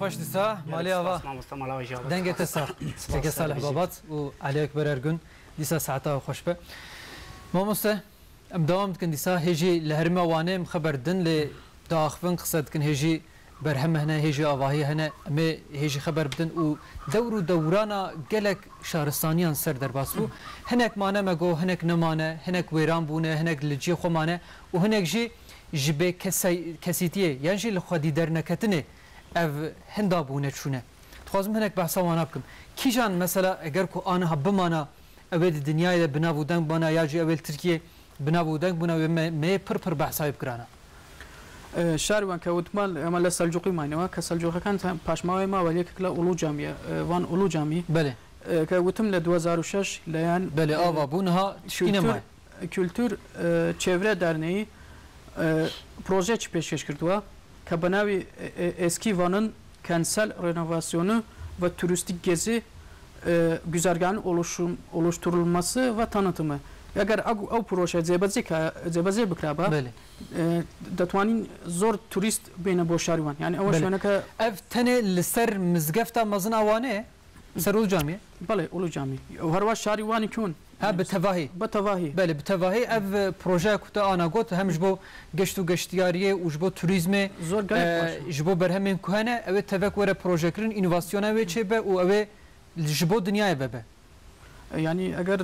خوش دیسا مالی آوا دنگ تسا سکه صالح بابات و علی اکبر ارگون دیسا ساعتا خوش به ما مسته ام دوام کن دیسا هیجی لهرمه وانه خبر دن لی داخفن قصد کن هیجی برهم هنا هیجی آواهی هنا می هیجی خبر بدن و دور و دورانا گلک شارستانیان سر در باسو هنک مانه مگو هنک نمانه هنک ویران بونه هنک لجی خو مانه و هنک جی جبه کسیتیه یعنی جی لخوادی در نکتنه ev hinda bûne çûne. Dixwazim hinek behsa wan bikim. Kijan mesela eğer ku aniha bimana evê di dinyayê bina bû bana ya cî evê Tirkiye bina bû buna bûna wê me pir pir behsayê bikirane. شاربان كوتمان اما لسلجوقي ما نوا كسلجوقي كان باشماوي ما وليك كلا اولو جاميه وان اولو جامي بله كوتم ل 2006 ليان بله ابا بونها شينما kültür çevre derneği proje peşkeş kırdığı Kabenavi e, e, eski Van'ın kentsel renovasyonu ve turistik gezi e, güzergahının oluşum, oluşturulması ve tanıtımı. Eğer o proje cebazir bikraba, دەتوانین زۆر توریست بینە بۆ شاروان یعنی ئەوە شوێنەکە ئەف تەنێ لەسەر مزگەفتا مەزن ئەوانێ سەر bale بڵێ ئۆلو جامی هەروە شاریوانی چون ها بتواهی بتواهی بله بتواهی اف پروژه کتا آنا گوت همش بو گشت و گشتیاریه و جبو توریزم زور گرک جبو برهمین کهنه او تفک وره پروژه کرن اینوواسیون او چه به و او جبو دنیای ببه یعنی اگر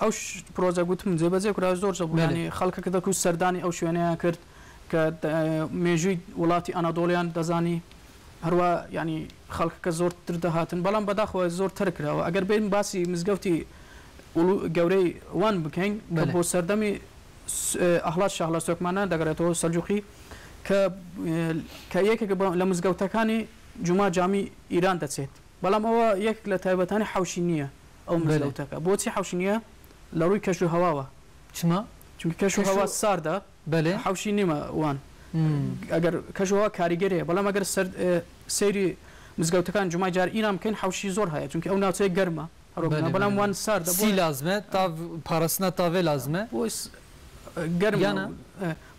اوش پروژه گوتم جبه کرا زور جبو یعنی خلک کده کو سردانی او شوینه کرد که میجوی ولاتی انادولیان دزانی هەروە ینی خەڵکەکە زۆرتر دەهاتن بەڵام بەداخەوە زۆر تەرکراوە ئەگەر بین باسی مزگەوتی گەورەی وان بکەین بۆ سەردەمی ئەحڵات شەهڵە سۆکمانە دەگرێتەوە سەرجوخی کە کە یەکێک لە مزگەوتەکانی جوما جامی ئیران دەچێت بەڵام ئەوە یەک لە تایبەتانی حوشی نییە ئەو مزگەوتەکە بۆچی حوشی نییە لە ڕووی کەش و هەواوە چما چونکە کەش و هەوا ساردا بەێ حوشی نیمە وان ئەگەر کەژەوە کاریگەرەیە بەڵام ئەگەر سەر سەیری مزگەوتەکان جوما جار ئیران بکەین حوشی زۆر هەیە چونکە ئەو ناوچەیە گەرمە روبنا بلام وان سر سی لازمه تا پارسنا تا و لازمه بوس گرم یانا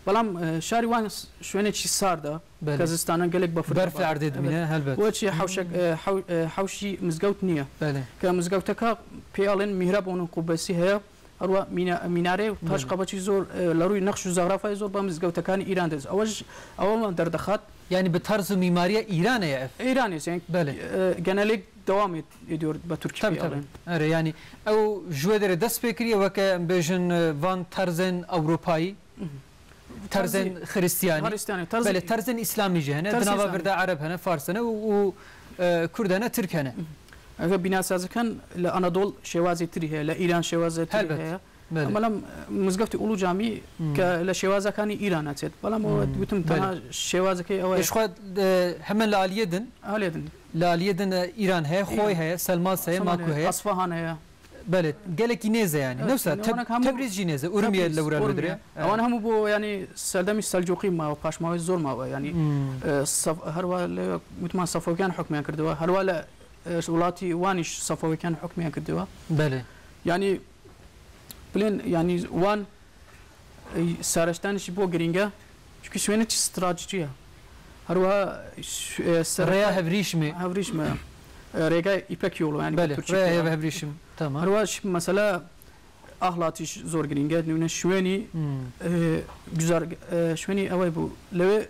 بلام شاری وان شونه چی سر ده کازستان گلک بفر برف اردید مینه هلبت و چی حوش حوشی مزگوت نیه بله که مزگوت کا پیالن مهرب اون قبسی هیا اروه مینا میناره تاش قبچی زور لروی نقش و زغرافای زور با مزگوتکان ایران دز اوج اول در دخات yani bir tarz mimariye İran ev. İran yani böyle. E, genellik devam ediyor Batürkçe tabii, tabii. Evet, yani o jüvedere dest pekriye ve ke bejin van terzen Avrupayı terzen Hristiyani. Hristiyani. Terzen, Bele terzen İslami cehene. Dınava bir de Arap hene, Fars hene, u Kürdene, Türk hene. Ve binasazıken le Anadolu şevazi tiri le İran şevazi tiri heye. بله. بەڵام مزگەفتی ئوڵ جامی کە لە شێوازەکانی ئیران ئەچێت بەڵام وتم تەنها شێوازەکەی ئەوە هەمە لە عالیدن ئالێدن لالیه دن ایران هه خوی هه سلماس هه ماکو هه اصفهان هه بله گلکی نیزه یعنی نفسه تبریز جی نیزه اورمیه لورا ندره اوان همو بو یعنی سلدمی سلجوقی ما پاشماوی زور ما یعنی هر وال متما صفوکیان حکمیان کردوا هر وال ولاتی وانش صفوکیان حکمیان کردوا بله یعنی بلین یعنی وان سرشتنش بو گرینگه چونکه شوینه استراتژیه Haruha eh, R'ye hevrişmi? Hevrişmi. Eh, R'ye ipek yolu yani. Bele, R'ye hevrişim. Tamam. Haruha şimdi mesela ahlatı zor gelin geldi. Nüne şüveni hmm. eh, güzel şüveni evay bu. Leve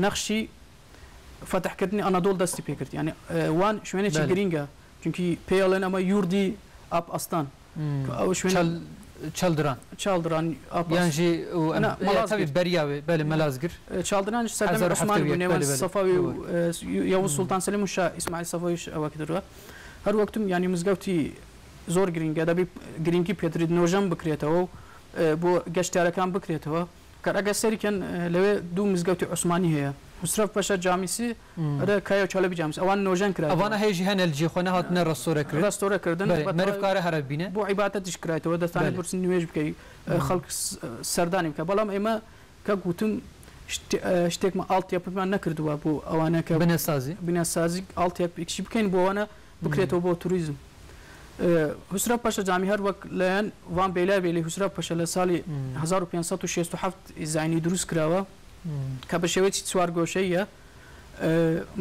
nakşi فتح كتني أنادول دستي بيكرت يعني وان شوينة شجرينجا çünkü peyalen ama yurdi ab astan. Hmm. Şöyle, Çal çaldıran çaldıran Abbas yani şey, o ana tabi Beriyavi böyle Melazgir çaldıran Seddem Osman bu Nevan Safavi Yavuz Sultan Selim Uşa İsmail Safavi vakidir her vaktim yani mizgavti zor giring ya da bir giringi Petri Nurjan bikriyete o e, bu geçtiyarekan bikriyete o karaga seriken e, leve du mizgavti Osmani heye Musraf Paşa Camisi re Kaya Çelebi Camisi. Avan nojen kirayt. Avana heji henel ji xona hatne rastore kirdin. Rastore kirdin. Merif kare harab bine. Bu ibadet iş kirayt. Ve destane bursun nüvej bike. Xalq serdanî bike. Balam ema ka gutin شتێکمە ئاڵتیپمان نەکردووە بۆ ئەوانەکە بنەسازی بنەسازی ئاڵتیپیکشی بکەین بۆوانە بکرێتەوە بۆ توریزم حوسرا پەشە جامی هەر وەک لەەن وان بێلا بێلی حوسرا پەشە لە ساڵی 1567 زانی دروست کراوە کە بە شێوەیەکی چوارگۆشەیە اه،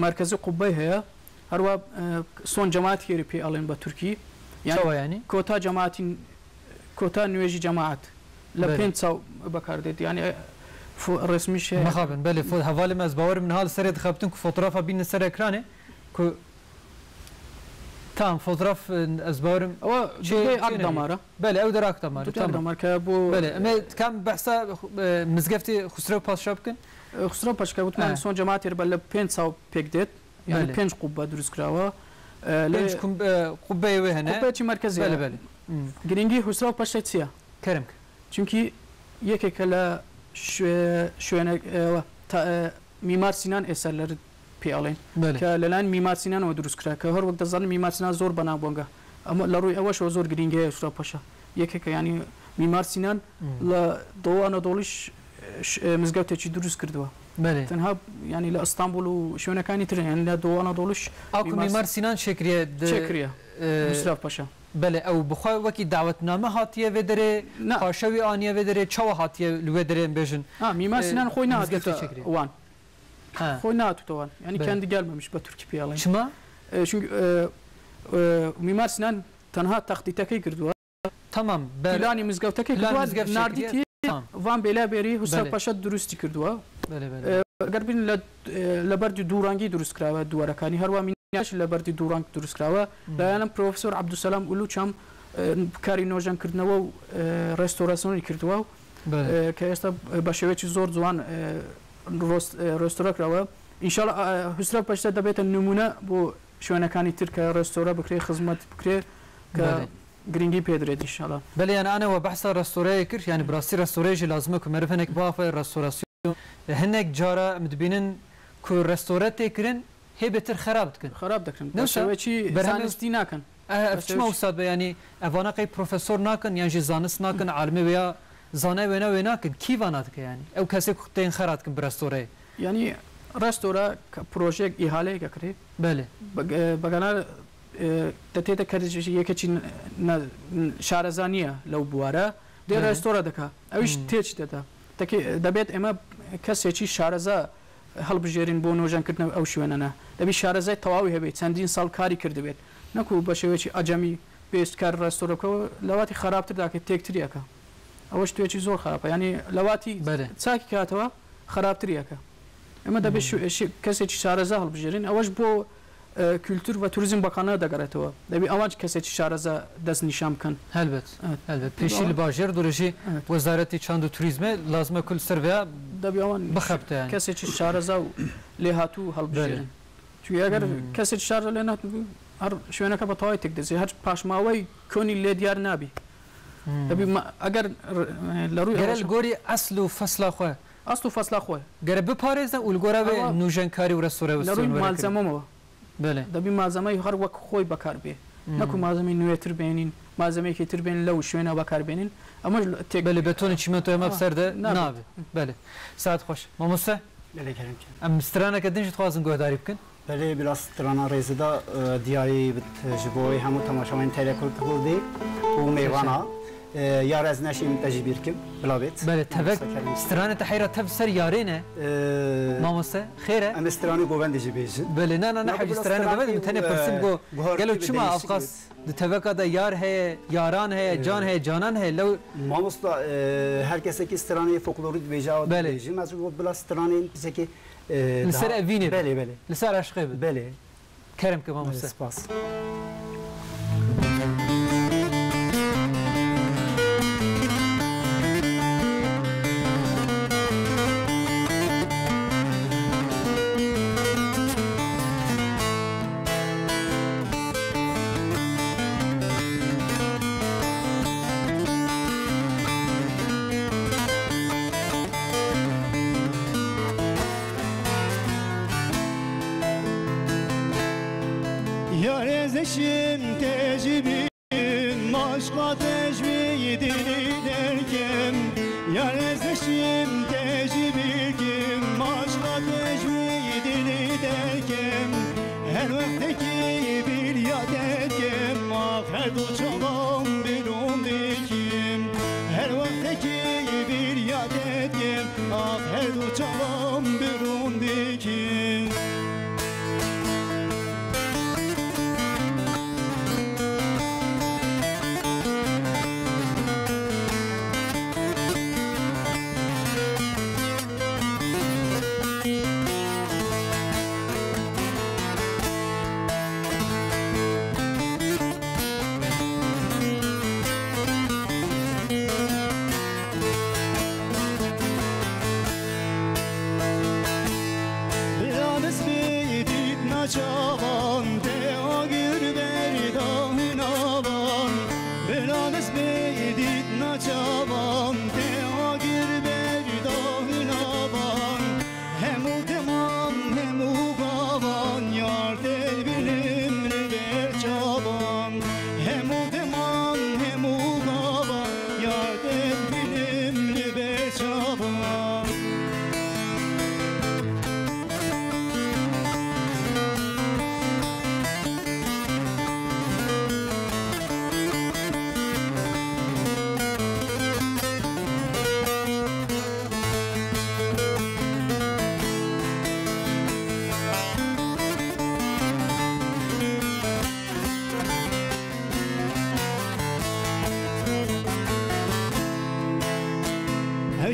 مرکزی قوبەی هەیە هەروە اه، سۆن جەمات هێری پێ ئەڵێن بە كوتا یانوەیانی کۆتا جەماتی کۆتا نوێژی جەماعات لە پێنج چاو بەکاردێت ینی اه، ڕسمیش هەخابن بەێ هەواڵی مەز باوەرم نهال سرێت خەبتن کە بين بینە سەر tam fotoğraf e, ezberim. O şey, şey ak damara. Bele ev derak damara. Tamam. Damar ka bu. Bele. Ama kam bahsa e, mizgefti Xusrev Paşa bkin. E, Xusrev bu gotman son cemaat yer bele 5 sav pekdet. Yani 5 kubbe dürüst krava. 5 kubbe ve hene. Kubbe çi merkezi. Bele bele. gringi Xusrev Paşa tsiya. Kerim. Çünkü yekekala şu şu şöyle mimar Sinan eserleri پیاڵێن کە لەلاەن میماسیینانەوە دروستکرا کە هەر وەک دەزانن میماسینا زۆر بەنابۆنگە ئەمە لە ڕووی ئەوەشەوە زۆر گرنگەیە سورا پەشە یەکێکە ینی میمارسینان لە دۆوانە دۆڵیش مزگەوتێکی دروست کردووە تەنها ینی لە ئەستانبول و شوێنەکانی ترێن لە دۆوانە دۆڵش ئاکومیمارسینان شکرێکرە سرا پەشە بەێ ئەو بخوای وەکی داوتنامە هاتیە وێ دەرێ ناشەوی ئاانە وێ دەرێ چاوە هاتیە لێ دەرێن بێژن میماسینان خۆی نازگەوتوان He. Xoy Yani Bəli. kendi gelmemiş bu Türkiye alayım. Çıma? E, çünkü e, e, Mimar Sinan tanha tahditeki girdi var. Tamam. Bəli. Pilani mizgavteki girdi var. Narditi tamam. Van Belaberi Hüsam Paşa dürüst girdi var. Bəli, bəli. اگر بین لبردی دورانگی درست کراوه دوارکانی هر وامی نیاش لبردی دورانگ درست کراوه لعنم پروفسور عبدالسلام اولو چم کاری نوجان کردنەوە و ڕێستۆراسۆنی کردووە کە ئێستا بە شێوێکی زۆر جوان ڕۆستۆرە کراوە ئینشاء حوسرە پشتە دەبێتە نمونە بۆ شوێنەکانی ترکە ڕێستۆرە بکرێ خزمەت بکرێ کە گرنگی پێدرێت ئینشاءڵ بەلیانانەوە بەحسا ڕستۆرەیە کرد یانی براستی ڕستۆرەژی لازمە کومەرفەنێک بافە ڕستۆراسیۆن هەندێک جارە دبینن کو ڕستۆرە تێکردن هێبێتتر خراب دکن خراب دەکەن نەشەوەی بەرانستی ناکەن ئەچمە وساد بەیانی ئەوانەکەی پرۆفسۆر ناکەن یانژی زانست ناکەن عالمەوەە زانای وێنە وێناکرد کیواناتکەیانی ئەو کەسێک قوتێن خەراتکن برستۆرێ ینی ڕستۆرە پرۆژێک ئیهالەیەکە کرێت بەێ بەگەنا دەتێتە کەرجژی یەکەچی شارەزانیە لەو بوارە دێ ڕێستۆرە دەکا ئەویش تێچ دێتە دەبێت ئێمە کەسێکی شارەزە هەڵبژێرین بۆ نۆژانکردنەوە ئەو شوێنەنە دەبی شارەزای تەواوی هەبێت چەندین ساڵ کاری کردبێت نەکو بە شێوێکی ئەجەمی پێستکار ڕێستۆرەکە لەواتی خراپتر داکە تێکتریەکە ئەوە شتێکی زۆر خراپە ینی لەواتی چاکی کاتەوە خراپتریەکە ئەمە دەبێت کەسێکی شارەزە هەڵبژێرین ئەوەش بۆ کولتور بە توریزم بەکانە دەگەڕێتەوە دەبی ئەوان کەسێکی شارەزە دەست نیشان بکەن هەلبێت پێشی لە باژێر درژی وەزارەتی چاند و توریزمە لازمە کول سەریا دەبیوان بخەبتە کەسێکی شارەزا و لێ هاتوو هەڵبژێرن تویگەر کەسێک شارە لێ نات هەر شوێنەکە بە تەواوی تێک دەزی هەر پاشماوەی کۆنی لێ دیار نابی دەبی ئەگەر لەڕووی گۆری ئەسل و فەسلاخوا ئەست و فەسلاخوا گەرە بپارێزە ئولگۆراوێ نوژەنکاری و رەسوورەوە لەڕووی مالزەمەمەوە دەبی مازەمەی هەر وەک خۆی بەکار بێ نەکو مازەمی نوێتر بێنین مازەمێکی تر بێن لەو شوێنە بەکاربێنین ئەمەش تێک بە لە بەتۆنە چیمەتۆ ئەمە سەردە نابێت بەێ سات خۆش مامۆسە ئەم سترانەکە دنج خوازم گۆداری بکەن بەێ بلاسترانە ڕێزدا دیاری بۆی هەموو تەماشاوان تەلەکرد کوردی و میێوانە. یار از نشیم تجربی کم بلا بیت بله تبک استرانه تحیره تب سر یارینه ماموسه خیره ام استرانه گوبند جی بیج بله نه نه نه حب استرانه من متنه پرسیم گو گلو چما افقاس دو تبکا دا یار هی یاران هی جان هی جانان هی لو ماموستا هر کسی که استرانه فولکلوری بیجا بله بیجی مزرو بلا استرانه این کسی که لسر اوینه بله بله لسر بله کرم که ماموسه سپاس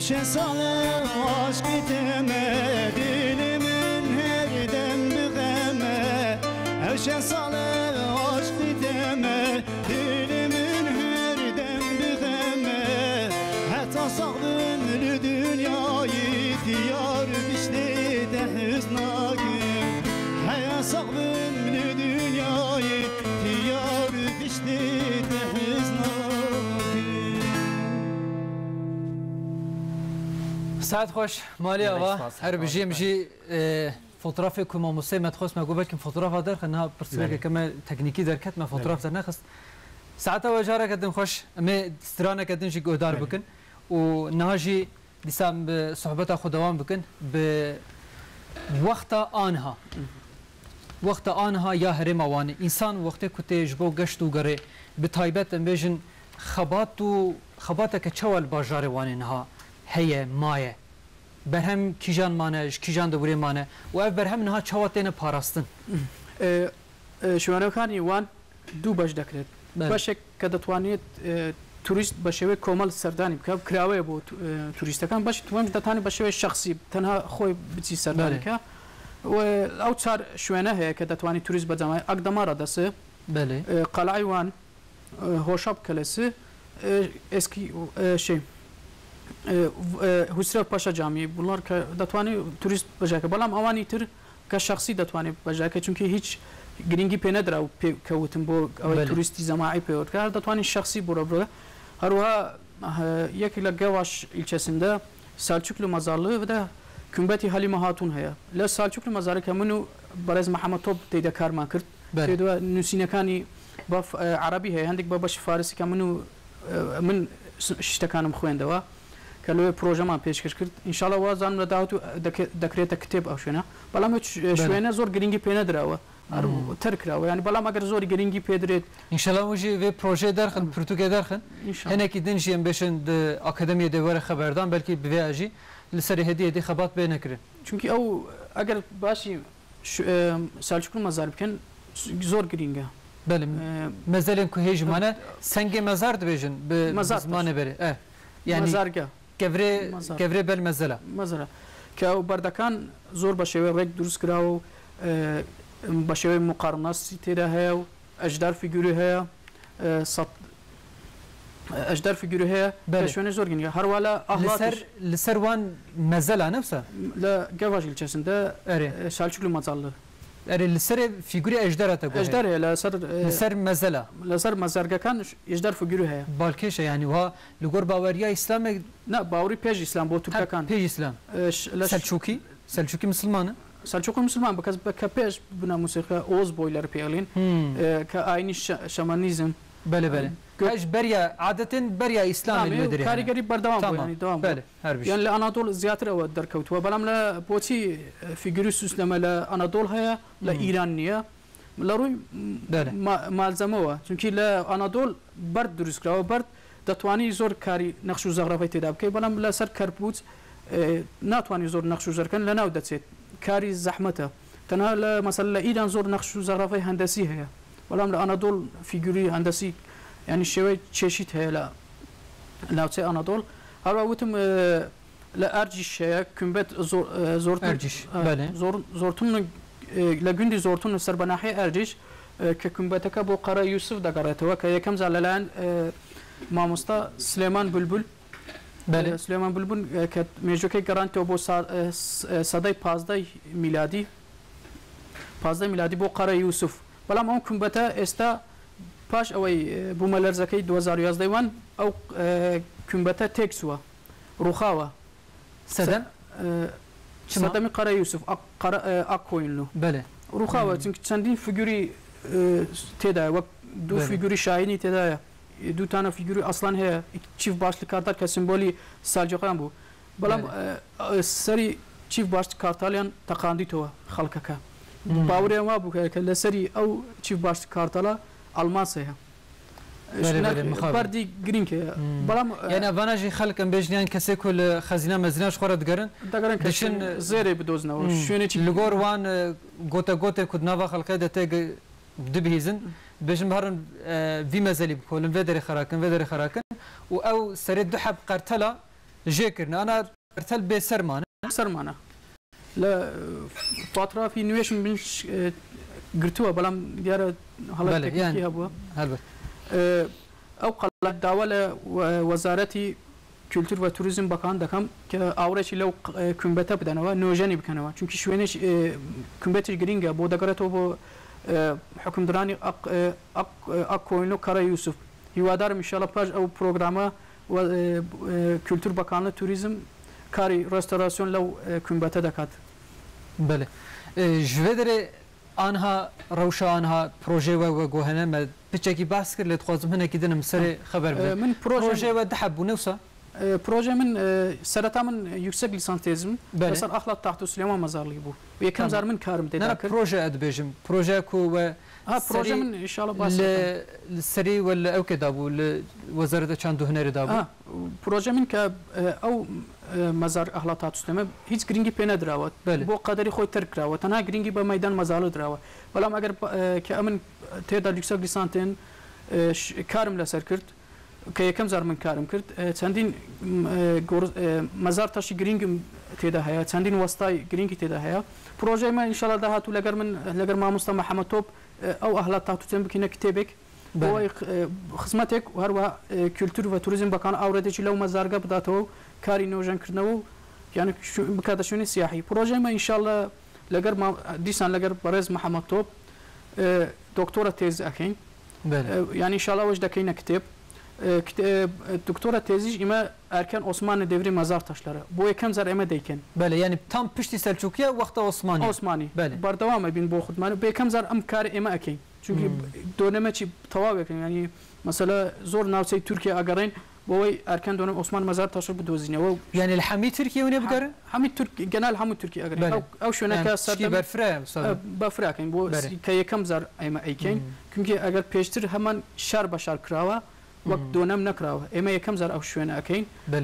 İçe salar aşk edeme Dilimin her dem büğeme Evşe salar ساعت خوش مالي أبا هر بجي مجي فوتوغرافي كما مسلم تخص ما قبل كم فوتوغراف در خنا برسلك كما تكنيكي در كت ما فوتوغراف در نخص ساعت وجارة كدن خوش ما استرانة كدن جي قدار بكن ونهاجي ديسام بصحبتها خدوان بكن بوقت آنها وقت آنها یا هرم وانه انسان وقت کته جبو گشت و گره به تایبت امبیجن خبات و خبات که چوال باجار وانه نها هیه مایه berhem kijan mane ji kijan de burê mane û ev berhem niha çawa têne parastin e, şiwanewkanî wan دوو بەش دەکرێت بەشێک کە دەتوانێت توریست بە شێوەیە کۆمەل سەردانی بکە کراوەیە بۆ توریستەکان بەش توانم دەتانی بە شێوەیە شخصی تەنها خۆی بچی سەردانەکە ئەو چار شوێنە هەیە کە دەتوانانی توریست بەجامای ئەکدەمارە دەسێ قەلایوان هۆشە بکە لەس ئسکی شێ هوسرە پاشە جامی بولار کە دەتوانێت توریست بەژاکە بەڵام ئەوانی تر کە شخصی دەتوانێت بەژاکە چونکی هیچ گرنگی پێ نەدرا و کەوتم بۆ ئەوەی توریستی زەماعی پێوەکار دەتوانین شخصی بۆرە بڕە هەروە یەکی لە گەواش ئیلچەسندە سالچوک لە مەزارڵێ بدە کومبەتی هەلیمە هاتوون هەیە لە سالچوک لە مەزارەکە من و بەرەز محەممە تۆپ تێدا کارمان کرد دووە نووسینەکانی بە عربی هەیە هەندێک بە بەش فارسیکە من و من شتەکانم خوێندەوە کە لەوێ پرۆژەمان پێشکەش کرد ئینشاالله وازان لەداوت و دەکرێتە کتێب ئەو شوێنە بەڵام شوێنە زۆر گرنگی پێنەدراوە تر کراوە ینی بەڵام ئەگەر زۆری گرنگی پێدرێت ئینشەلاژی وێ پرۆژێ دەرخن پرتوگە دەرخن هەنێکی دنجیان بێشن ئاکەدەمی دەوەرە خەبەردان بەلکی بێژی لەسەر هدیە دی خەبات بێ نەکرن چونکی ئەو ئەگەر باشی سالچکون مەزار بکەن زۆر گرینگە بەلم مەزەلێن کو هێژمانە سەنگی مەزار دەبێژن بە مەزارمانە بەرێ یانزارگە گەورێ گەورێ بەر مەزەلا مەزەلا کە و بەردەکان زۆر بە شێوەیە ڕێک دروست کرا و بە شێوەی مقارناسی تێدا هەیە و ئەجدار فیگوری هەیە ئەجدار فیگوری هەیە بە شوێنە زۆر گەنگە هەروواە ئەسەر لەسەروان مەزەلا نەفسە لە گەواژیل چێسندە ئەرێ شالچلو مەزاڵە اری لسر فیگوری اجدره تا گوه اجدره لسر لسر مزله لسر مزرگکان اجدر فیگوری هیا بالکش یعنی وا لگور باوریا اسلام نه باوری پیج اسلام بو ترککان پیج اسلام سلچوکی سلچوکی مسلمانه Selçuklu Müslüman bakaz kapej buna musika Oğuz boyları peyalin. Hmm. Ka aynı şamanizm. Böyle böyle. كاش بريا عاده بريا اسلام المدري كاريغري بردوام تمام يعني دوام بله هربش يعني لاناطول زياتر او دركوت بلام لا بوتي فيغوريس اسلام لا اناطول هيا لا ايرانيه لروي ما مالزموا چونكي لا اناطول برد دروس كراو برد دتواني زور كاري نقش زغرفه تداب كي بلام لا سر كربوت ناتواني زور نقش زركن لناو دتسيت كاري زحمته تنها مثلا ايران زور نقش زغرفه هندسي هيا بلام لا اناطول فيغوري هندسي یعنی شێوەی چێشیت هەیە لە ناوچەی ئەنادۆڵ هەروە وتم لە ئەرجی شەیە کومبەت زۆر زۆرتون لە گوندی زۆرتون سەر بەناحی ئەرجیش کە کومبەتەکە بۆ قەرە یوسف دەگەڕێتەوە کە یەکەم زار لەلایەن مامۆستا سلێمان بولبول سلێمان بولبوون کە مێژوەکەی گەڕانتەوە بۆ سەدەی پازدەی میلادی پازدە میلادی بۆ قەرە یوسف بەڵام ئەو کومبەتە ئێستا پاش ئەوەی بوومە لەرزەکەی 2011وان ئەو کومبەتە تێکسووە ڕوخاوە سەدەن چمەتەمی قەرە یوسف ئاکۆینلو بەێ ڕوخاوە چونکە چەندین فگوری تێدای وەک دوو فیگوری شاینی تێدایە دووتانە فیگوری ئەسلان هەیە چیف باش لە کارتا کە سمبۆلی ساجۆقان بوو بەڵام سەری چیف باش کارتالیان تەقاندیتەوە خەڵکەکە باوریان وا بووکە کە لەسەری ئەو چیف باش کارتەلا الماسها باردی گرینکە بەڵام یانا باناژی خەکم بێژنیان کەسێک و خەزینا مەزینا خۆرە دەگەرن دەگەرن کەشن زێرێ بدۆزنەوە شوێنێکی لەگۆر وان گۆتە گۆتێک کو ناوا خەڵکە دەتێک دبهیزن بێژم هەرن وی مەزەلی بکۆلم بێ دەری خەراکن بێ دەری خەراکن و ئەو سەرێ دو حەب قەرتەلا ژێکردن ئانا قەرتەل بێ سەرمانە سەرمانە لە فاترافی نوێشم گرتووە بەڵام دیارە هەڵی هەبووە ئەو قەڵەت داوا لە وەزارەتی کولتور و توریزم بەکان دەکەم کە ئاورێکی لەو کومبەتە بدەنەوە نۆژەنی بکەنەوە چونکی شوێنش کومبەتی گرینگە بۆ دەگەرێتەوە بۆ حکمدرانی ئەکۆین و کەڕە یوسف هیوادارم میشەڵە پاش ئەو پرۆگرامە کولتور بەکانە توریزم کاری ڕێستەراسیۆن لەو کومبەتە دەکات بەێ ژێ دەرێ آنها روشا آنها پروژه و گوهنه ما پچکی بحث کرد لیت خوازم هنه که دنم سر خبر بده من پروژه و دحب نوسا پروژه من سرتا من یکسک لیسانس تزم مثلا اخلاق تحت سلیمان مزارلی بو یکم زار من کارم دیتا کرد پروژه اد بجم پروژه کو و ها پروژه من ان شاء الله باس سری ولا او كدابو وزاره چند هنر دابو اه بروجه من ك او مەزار ئەهلا تاستەمە هیچ گرنگی پێ نەدراوە بۆ قەدەری خۆی ترکراوە تەنها گرنگی بە مەدان مەزاڵە درراوە بەڵام ئەگەر کە ئەمن تێدا دیکسە گریسانتێن کارم لەسەر کرد کە یەکەم زار من کارم کرد چەندین مەزار تاشی گرنگم تێدا هەیە چەندین وەستای گرنگی تێدا هەیە پرۆژەی من ئینشاءڵ داهات و لەگەر من لەگەر مامۆستا مەحەممە تۆپ ئەو ئەهلا تاتوچەند بکینە کتێبێک خزمەتێک هەروە کللتور و توریزم بەکان ئاورەتێکی لەو مەزارگە بداتەوە کاری نوژنکردنەوە و یان بکاتە شوێنی سیاحی پرۆژێمە ئینشاالله لەگەر دیسان لەگەر بەڕێز محەممەد تۆپ دکتۆرە تێز ئەەکەین ینی شاڵەوەش دەکەینە کتێب دکتۆرە تێزیش ئمە ئەرکەن عسمانە دەوری مەزار تەشلەرە بۆ یەکەم زار ئەمە دەیکەن بەە ینی تام پشتی سەرچووکیە وەختە عسمان عسمانی بەردەوامە بین بۆ خودمانە بێکەم زار ئەم کار ئێمە ئەەکەین چونکی دۆنەمەچی تەواوێکن ینی مەسەلە زۆر ناوچەی تورکیا ئەگەڕین بۆی ئەرکەند دونم عسمان مەزار تاشر بدۆزینەوە یعنی لە هەمی تورکیونێ بگەر هەمی گەنال هەموو تورکی ئەگەر ئەو شوێنەکە سەری بەرفرا بەفراکەین بۆ کە یەکەم زار ئێمە ئەیکەین کمکی ئەگەر پێشتر هەمان شار بەشار کراوە وەک دۆنەم نەکراوە ئێمە یەکەم زار ئەو شوێنە ئەەکەین بێ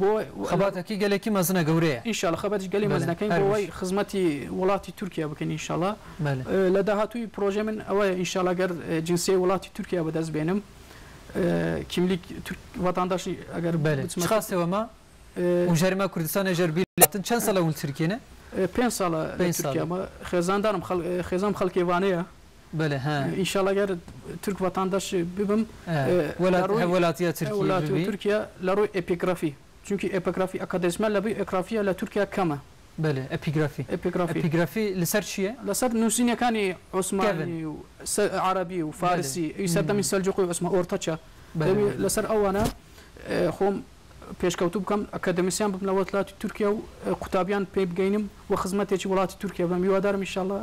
بۆ خباتەکی گەلێکی مەزنە گەورەیە ئینشاالله خبەتی گەلی مەزنەکەین بۆی خزمەتی وڵاتی تورکیا بکەین ئینشاالله لە داهاتووی پرۆژە من ئەوە ئینشاالگەر جنسی وڵاتی تورکیا بەدەست بێنم Ee, kimlik Türk vatandaşı eğer Bele. Çıxa ama Mujerime ee, Kurdistan ejer bilatin çen sala ul Türkiye'ne? Ee, pen sala e, Türkiye ama xezandarım xezam halk evaniye. Bele ha. İnşallah eğer Türk vatandaşı bibim e, Velatiye Türkiye. Velatiye Türkiye laru epigrafi. Çünkü epigrafi akademisyenle bir epigrafiye la Türkiye kama. بله اپیگرافی اپیگرافی اپیگرافی لسر چیه لسر نوسینه کانی عثمانی و عربی و فارسی بله. ایسر دمی سلجوقی و عثمان اورتاچا بله. لسر اوانا خوم پێشکەوتو بکەم ئەکەدەمیسیان بم لە وڵاتی تورکیا و قوتابیان پێ بگەینم و خزمەتێکی وڵاتی تورکیا بم هیوادارم انشاءله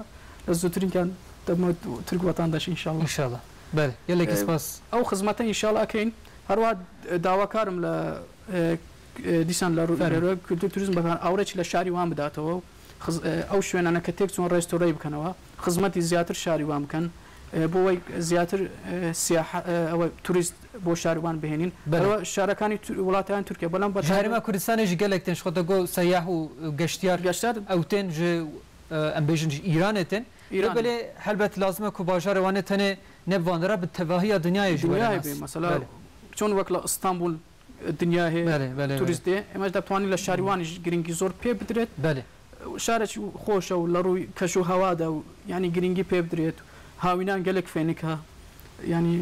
لە زووترینکان دەمە ترک وەتانداش انشاءله انشاءله بله یەلێکی سپاس ئەو خزمەتە انشاءله ئەکەین هەروە داواکارم لە دیسان لە ڕوودارەوە کولتور توریزم بەکار ئاورە لە شاری وان بداتەوە ئەو شوێنانە کە تێک چۆن ڕێستۆڕی بکەنەوە خزمەتی زیاتر شاری وان بکەن بۆ وەی زیاتر ئەوە توریست بۆ شاروان بهێنین بەەوە شارەکانی وڵاتیان تورکیا بەڵام بە شارمە کوردستانیش گەلێک تێن خۆتە گۆ سەیاح و گەشتیار گەشتار ئەو تێن ئەمبێژنج ئیرانێتن ئیران بەێ هەلبەت لازمە کو باژارەوانێت تەنێ نەبوانرا بە تەواهی دنیای ژوەیە مەسەلا چۆن وەک لە ئستانبول دنیا هەیە توریست ئێمە دەتوانین لە شاریوانیش گرنگی زۆر پێ بدرێت بەێ شارێکی خۆشە و لە ڕووی کەش و هەوادا و ینی گرنگی پێ بدرێت هاوینان گەلک فێنکە ینی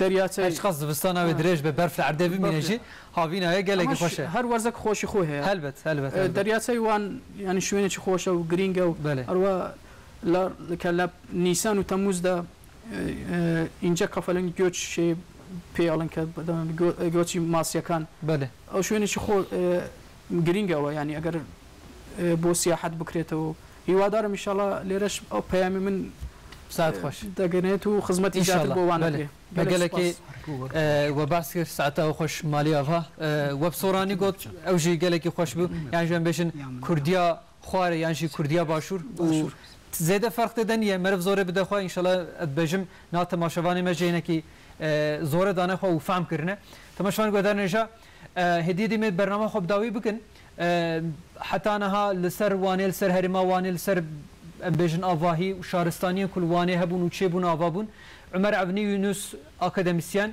دەریاچ قەز دبستاناوێ درێژ بە بەرف عردە بمێژی هاوینایە گەلێک خۆشە هەر وەرزەك خۆشی خۆ هەیە هەلبەت هەلبەت دەریاچەی وان ینی شوێنێکی خۆشە و گرینگە و ئەروە لە نیسان و تەموزدا اینجا قەفەلنگ گوێچ شێ پێڵن کە گۆچی ماسیەکان بەێ ئەو شوێنێکی خۆ گرنگەوە ینی ئەگەر بۆ سیاحت بکرێتەوە هیوادارم میشاڵە لێرەش ئەو پەیامی من ساعت خۆش دەگەنێت و خزمەتی ئیشاڵ بۆوانێ بەگەلەکی وە باس کرد ساعتەوە خۆش مالیاڤ وەبسۆرانی گوت ئەوژی گەلێکی خۆش بوو یانژیان بێژن کوردیا خوارە یانژی کوردیا باشوور زێدە فەرقتە دەنیە مەرف زۆرە بدەخوا ئینشەڵە بێژم ناتەماشەوانی مەجێنەکی زۆرە دانەخوا و فام کردنە تەمەشوان گۆدار نێژە هدیە دیمێت بەرنامە خۆ بداوی بکن حتانەها لەسەر وانێ سەر هەرما وانێ سەر بێژن ئاواهی و شارستانی کولوانێ هەبوون و چێبوون ئاوابوون عمەر ئەبنی یونوس ئاکەدەمیسیان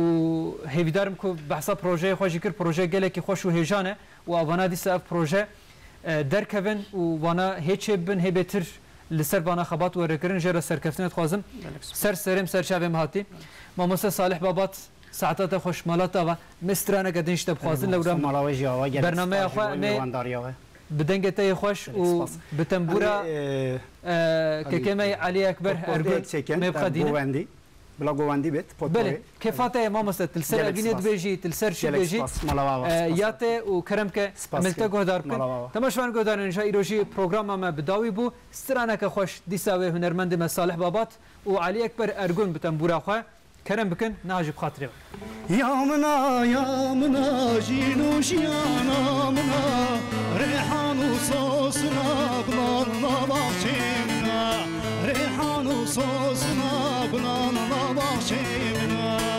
و هێویدارم کو بەسا پرۆژەیە خۆشی کرد پرۆژێ گەلێکی خۆش و هێژانە و ئاوانە دیسە ئەف پرۆژە دەرکەبن و وانە هێچێ بن هێبێتتر لسر بنا خبات و رکرین جر سرکفتن خوازم سر سرم سر شویم هاتی ماموسا صالح بابات ساعتات خوش مالاتا و مسترانه گدنش تب خوازن لورا برنامه خواه نه بدنگ تای خوش و بتنبورا که کمی علی اکبر ارگود مبخدینه بلا گواندی بیت بله کفاته ما مستقل سر اگینه دبیجی تل سر شی دبیجی یات و کرم که ملت گهدار کن تماشوان گهدار انشا ایروژی پروگرام ما بداوی بو سترانه که خوش دیساوی هنرمند ما صالح بابات و علی اکبر ارگون بتن بورا خواه کرم بکن ناجب خاطره یا منا یا منا جینو جیانا منا ریحان و سوسنا بلار بابا چیم Reyhan olsun sınavına bahçemine